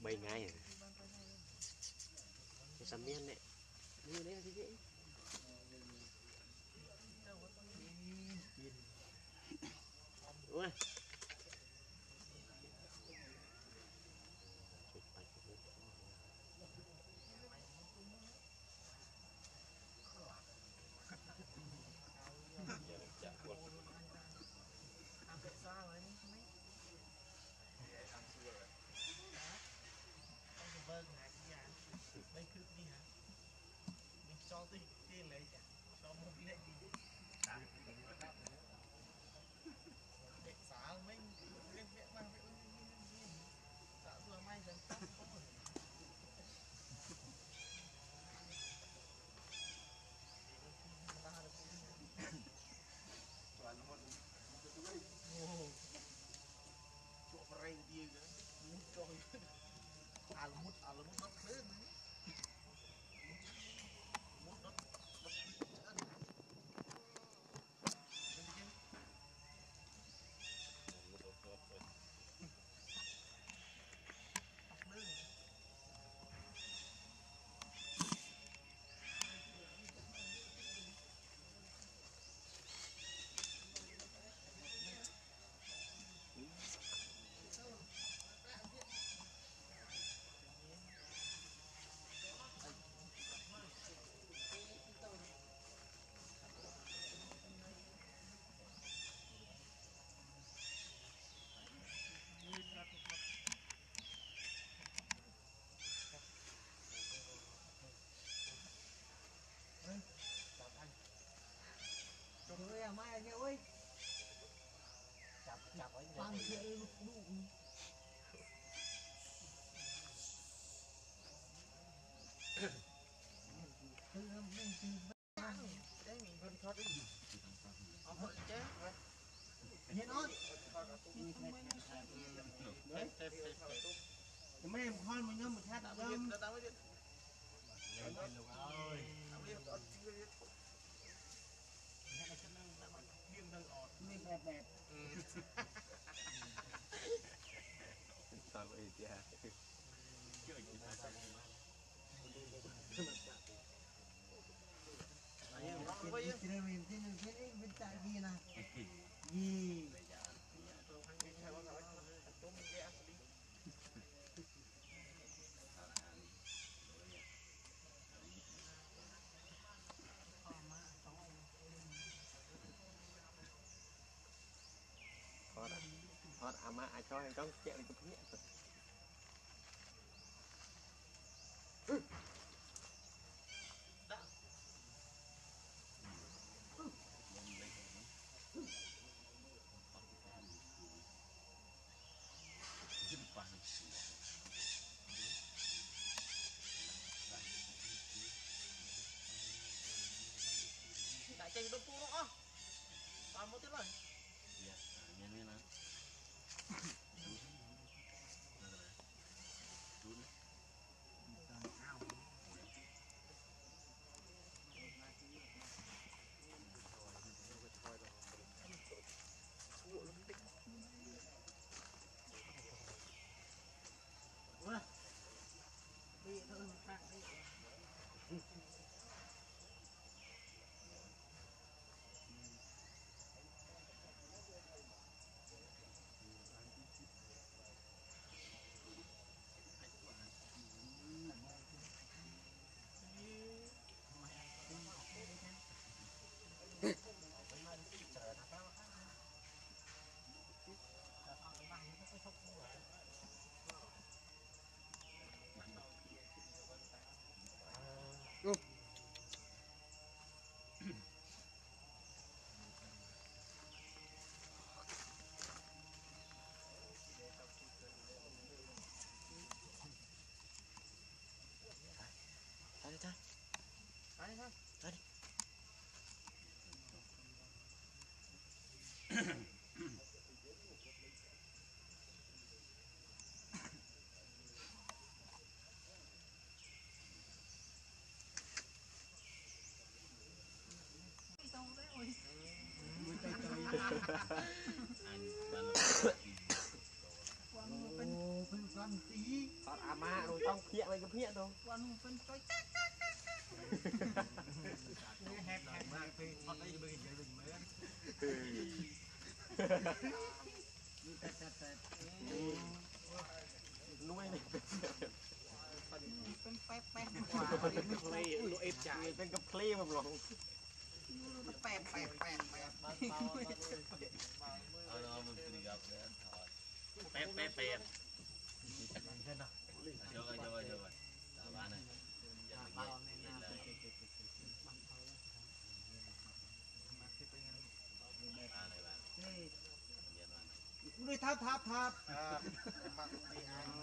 Bay ngay à cái sắm miên đấy. Như đấy là cái gì Okay. អាម៉ាអាចចោះហើយចង់ជាក់ទៅភ្នា ពេលស្រាប់ទីអត់អាម៉ារួចអង្គភាកវិញក៏ភាកទៅគាត់មិនពេញចុចហេតុតែមកពេលអត់អីទៅនិយាយវិញមែននេះតែតែតែនួយនេះពេញប៉ែប៉ែគាត់ផ្លេលុអេបចាយពេញកំភ្លេមកឡងប៉ែប៉ែប៉ែប៉ែ Pep, pep, pep. Coba, coba, coba. Tawanan. Nuôi tháp tháp tháp.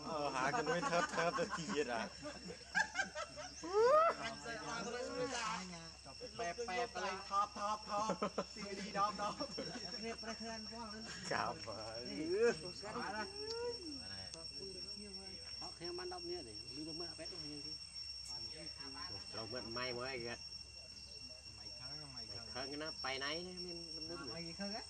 Ờ, hả cái nuôi tháp tháp là thiệt à. บแปบอะไรทอบทอบทอบซีดีดอมดอมเรียบประเทือนว่างนั้นครับนี่ตุ๊กแกมาละเขาเแค่มันดอมเนี่ยนี่ดูเมื่อแป๊บนึงเราเมื่อไม่เมื่อไงกันไม่ครั้งนะไปไหนเนะมันมันไม่ครั้งอะ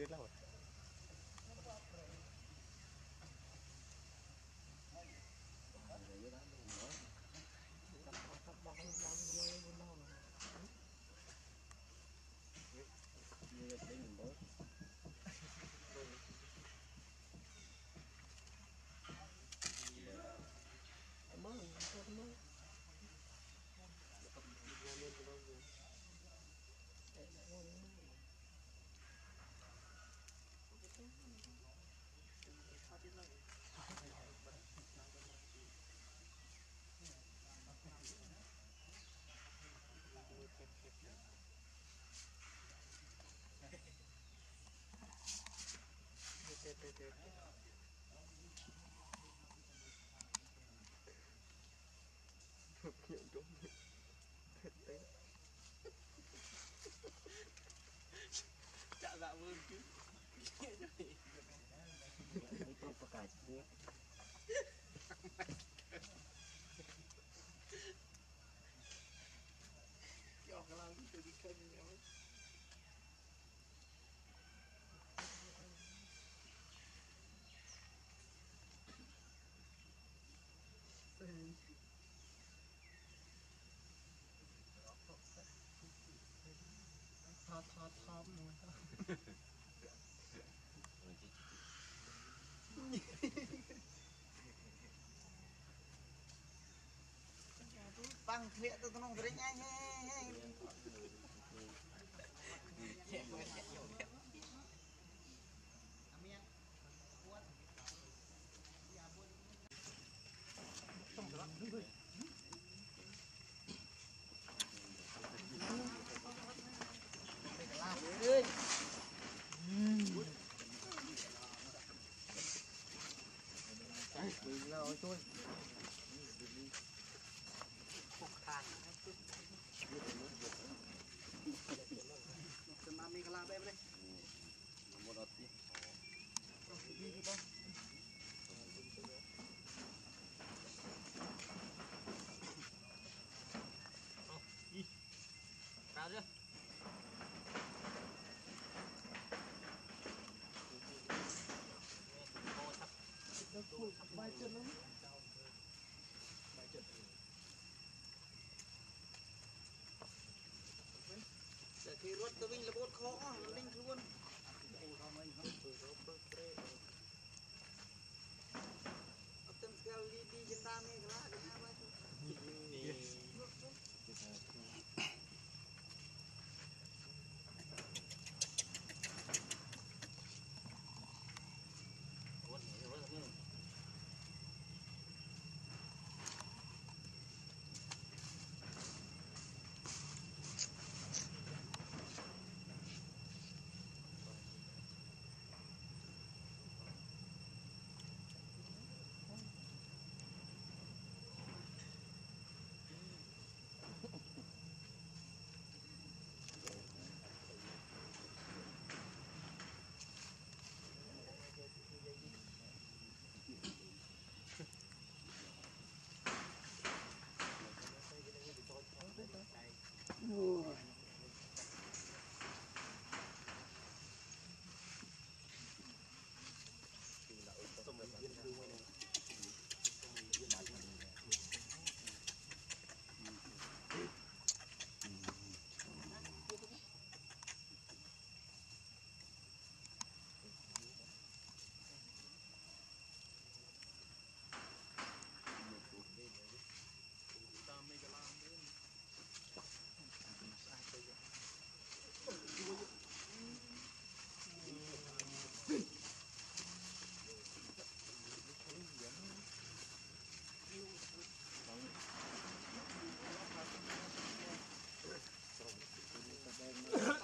abrirla ahora. យកឡើងទៅពីគ្នា ងធ្លាក់ទៅក្នុងទ្រិញអញហេហេចេះមើលចេះយកអាមៀនអួតយ៉ាបួនសុំដល់ហ្នឹងអើយអើយជួយ បាយចិត្តហ្នឹងបាយចិត្តតែគេរត់ទៅវិញលបួតខកអស់មិនវិញ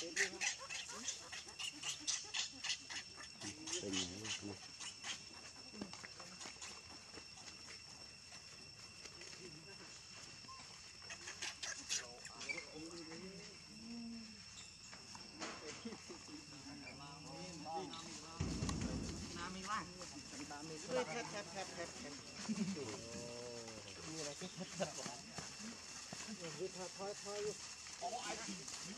thôi thôi thôi. thôi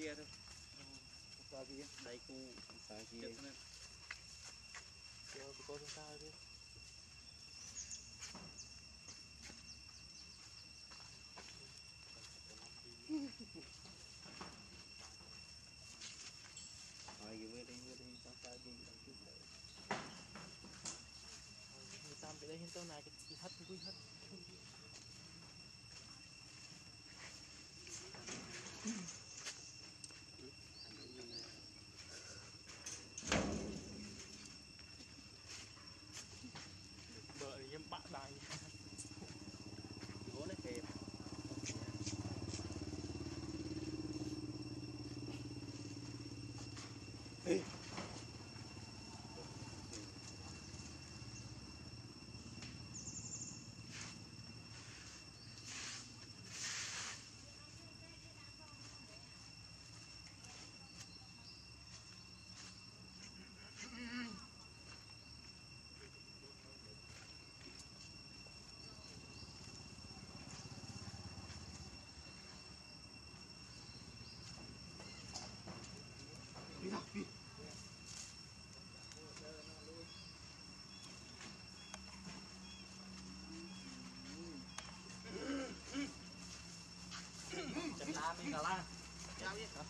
kia thôi. Qua kia đây cu qua kia chứ có chúng ta đi. Tapi.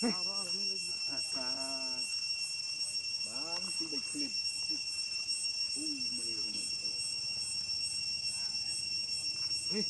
Phong hiểm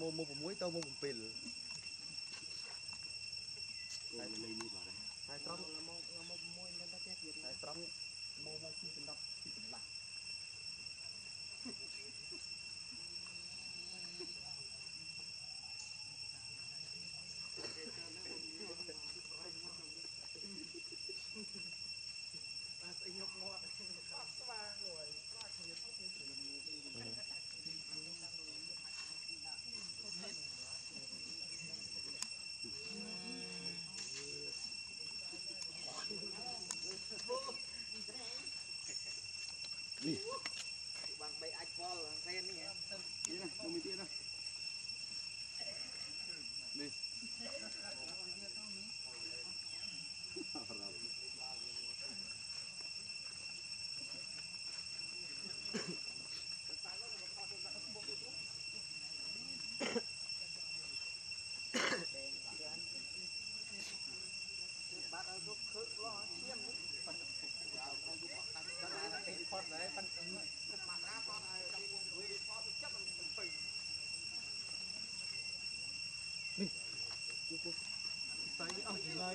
ម៉ូ6ទៅម៉ូ7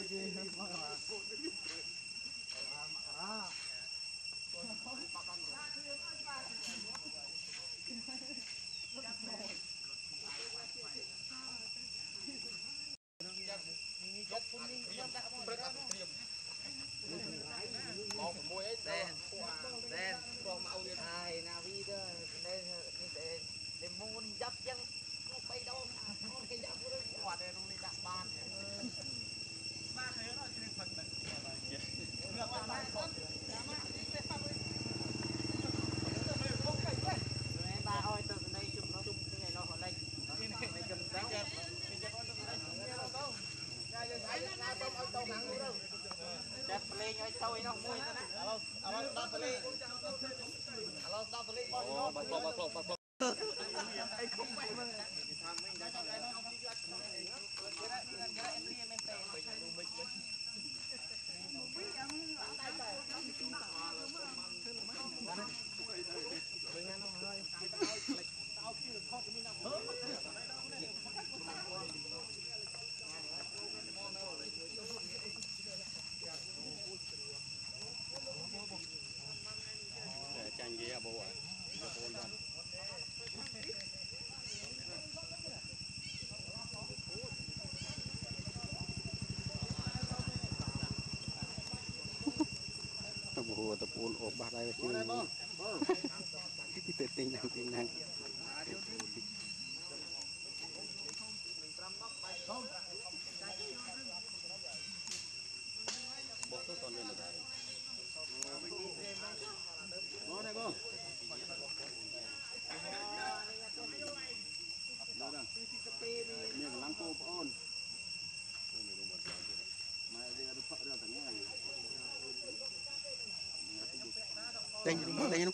I did. Ayaw si... Titinaw, tinaw. 带你们，带你们。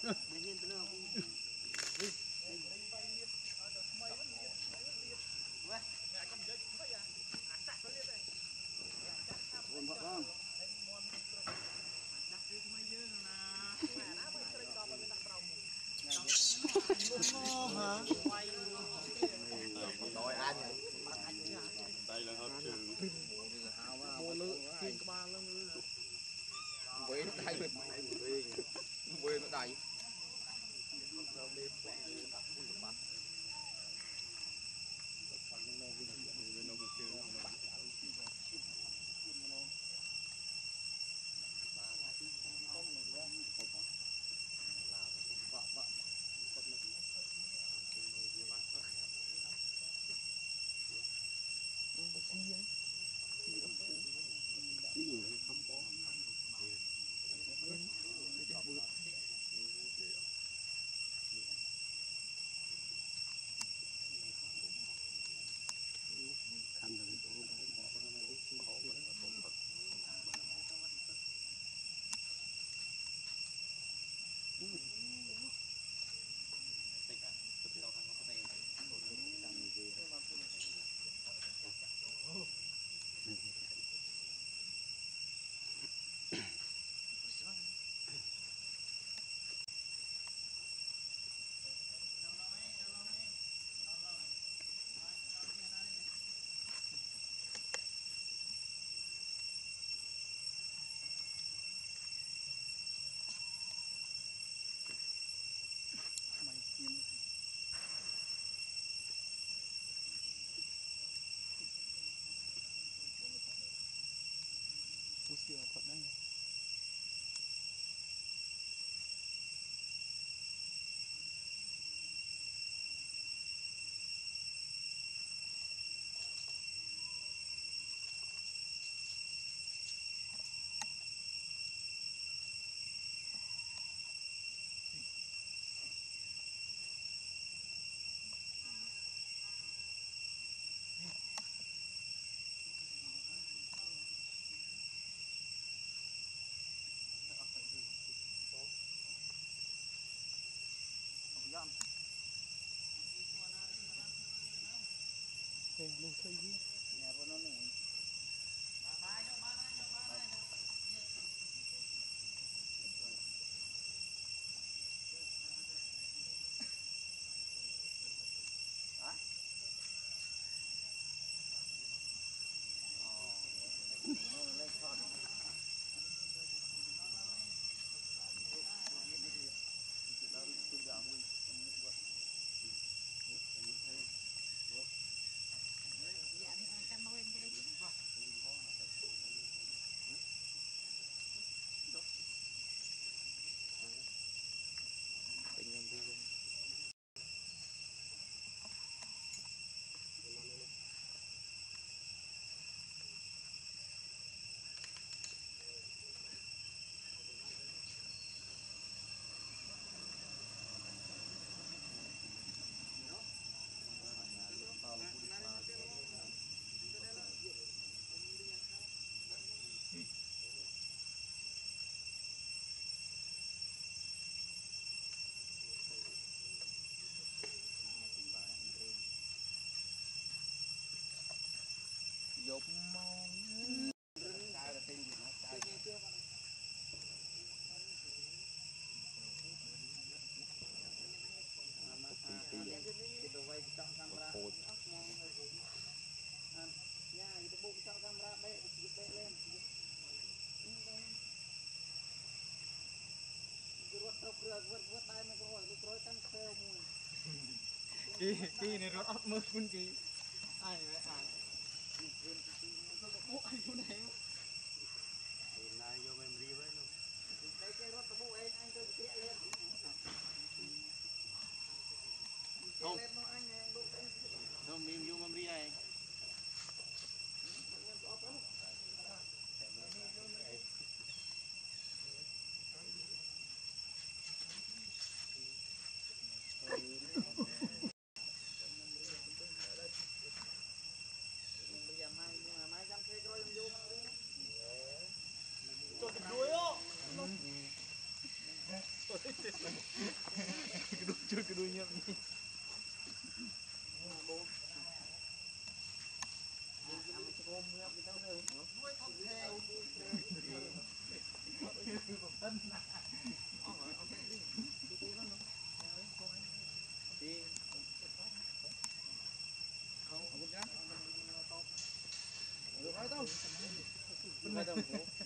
Kaya nang kaibigan. Meron na eh. آپ مسئلہ فون کے I don't know.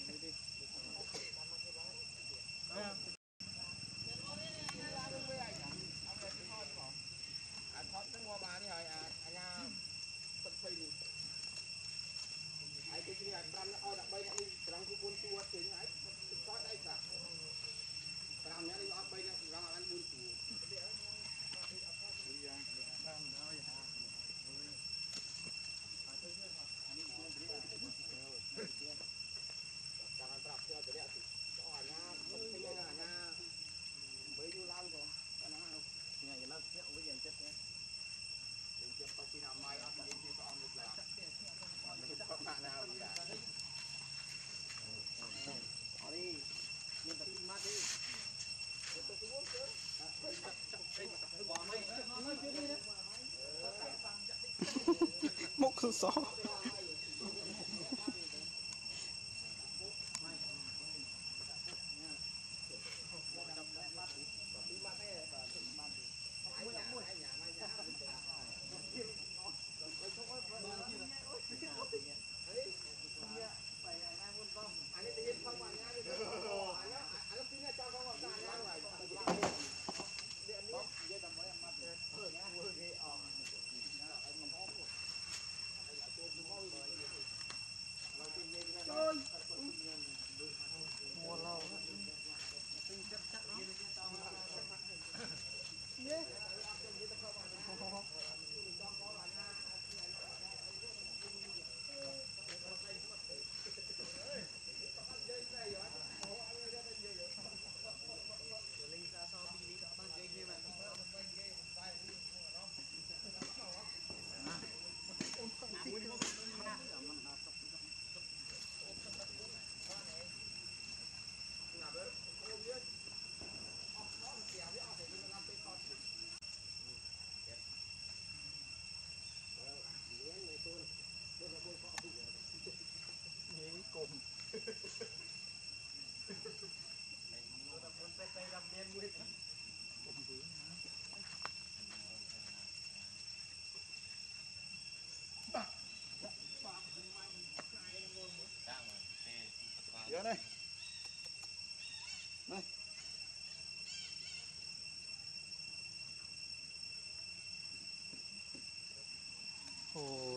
そう。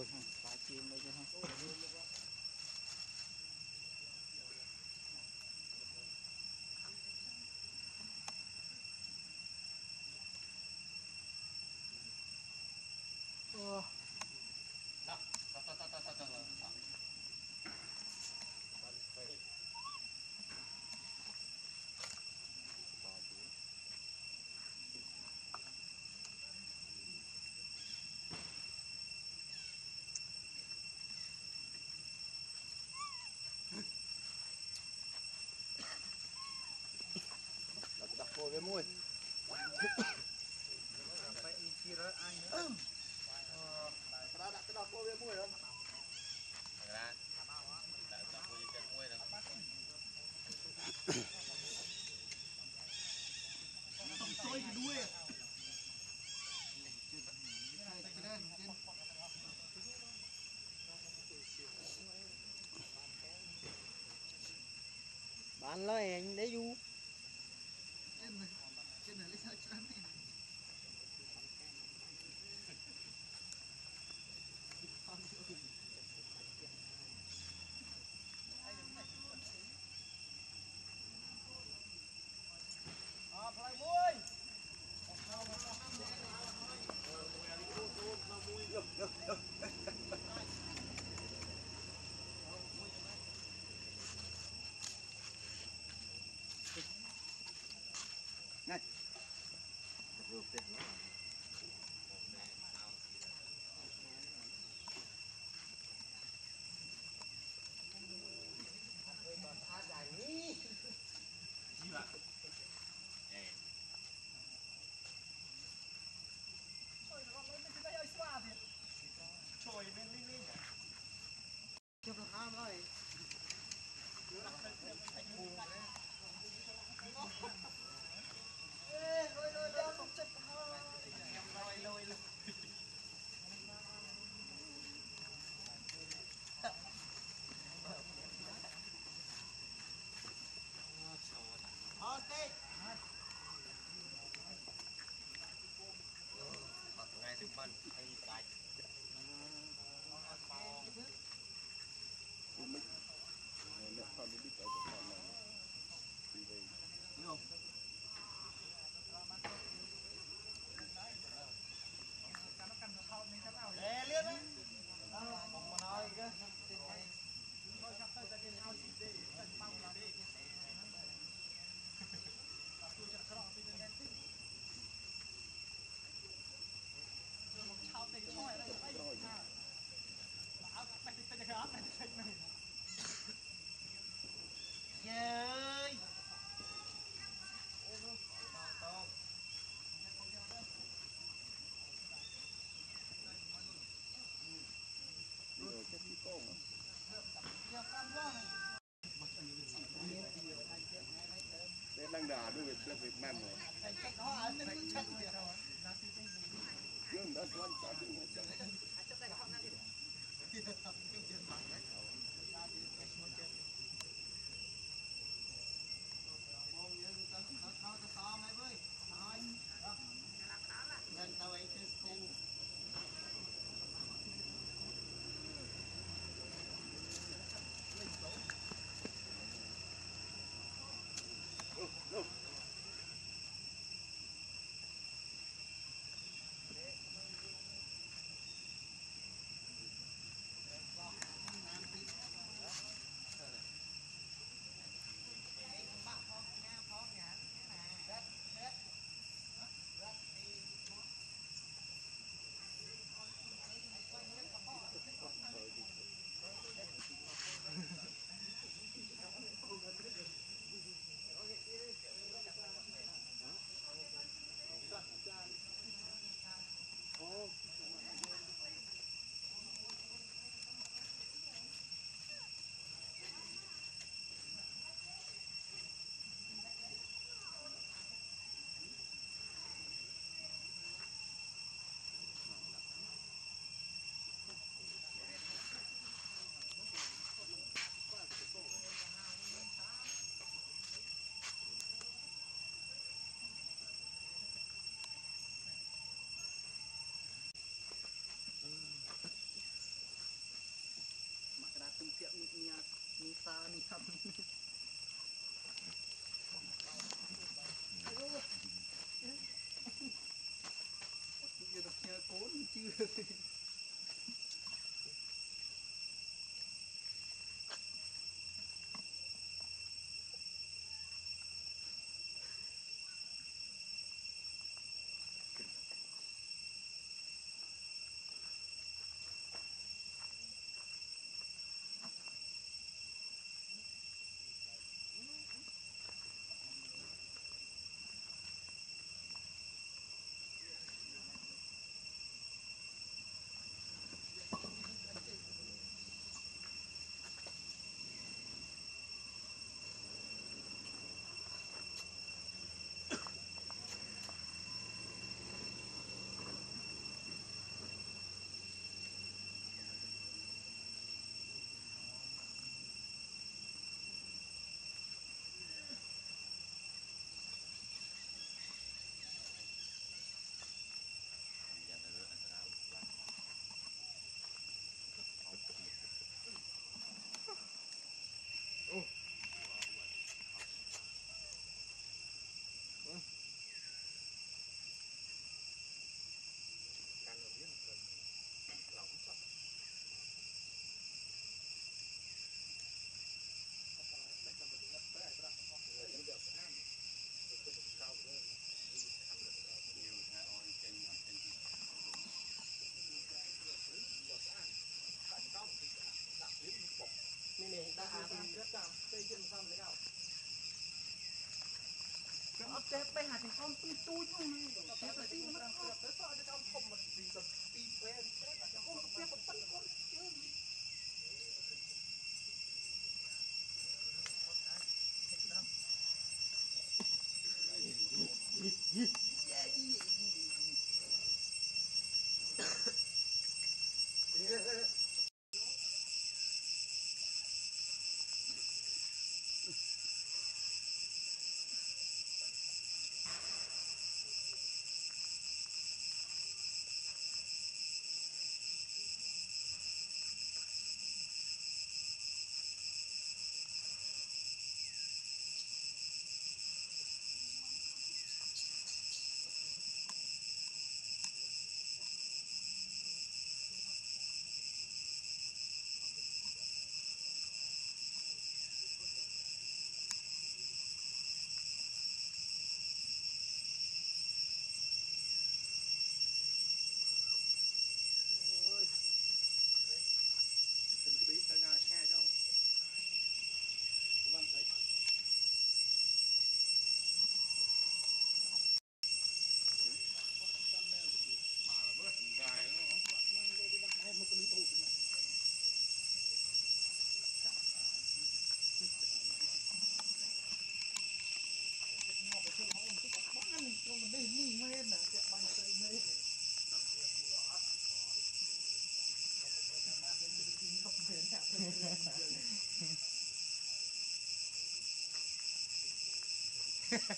你看八斤的这哈านแล้เองได้อยู่ Look, remember. ត់ចេះបេះហាទាំងខំពីទូចនោះចេះទៅទីមិនអត់ទៅសក់ទៅកំធំមកពីទៅពីពេល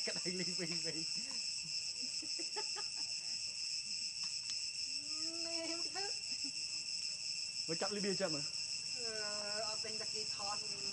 ក្តៅលីវិញវិញនេះខ្ញុំទៅមកចាប់លីបៀចាំមើលអត់ពេញតាគីថតនេះ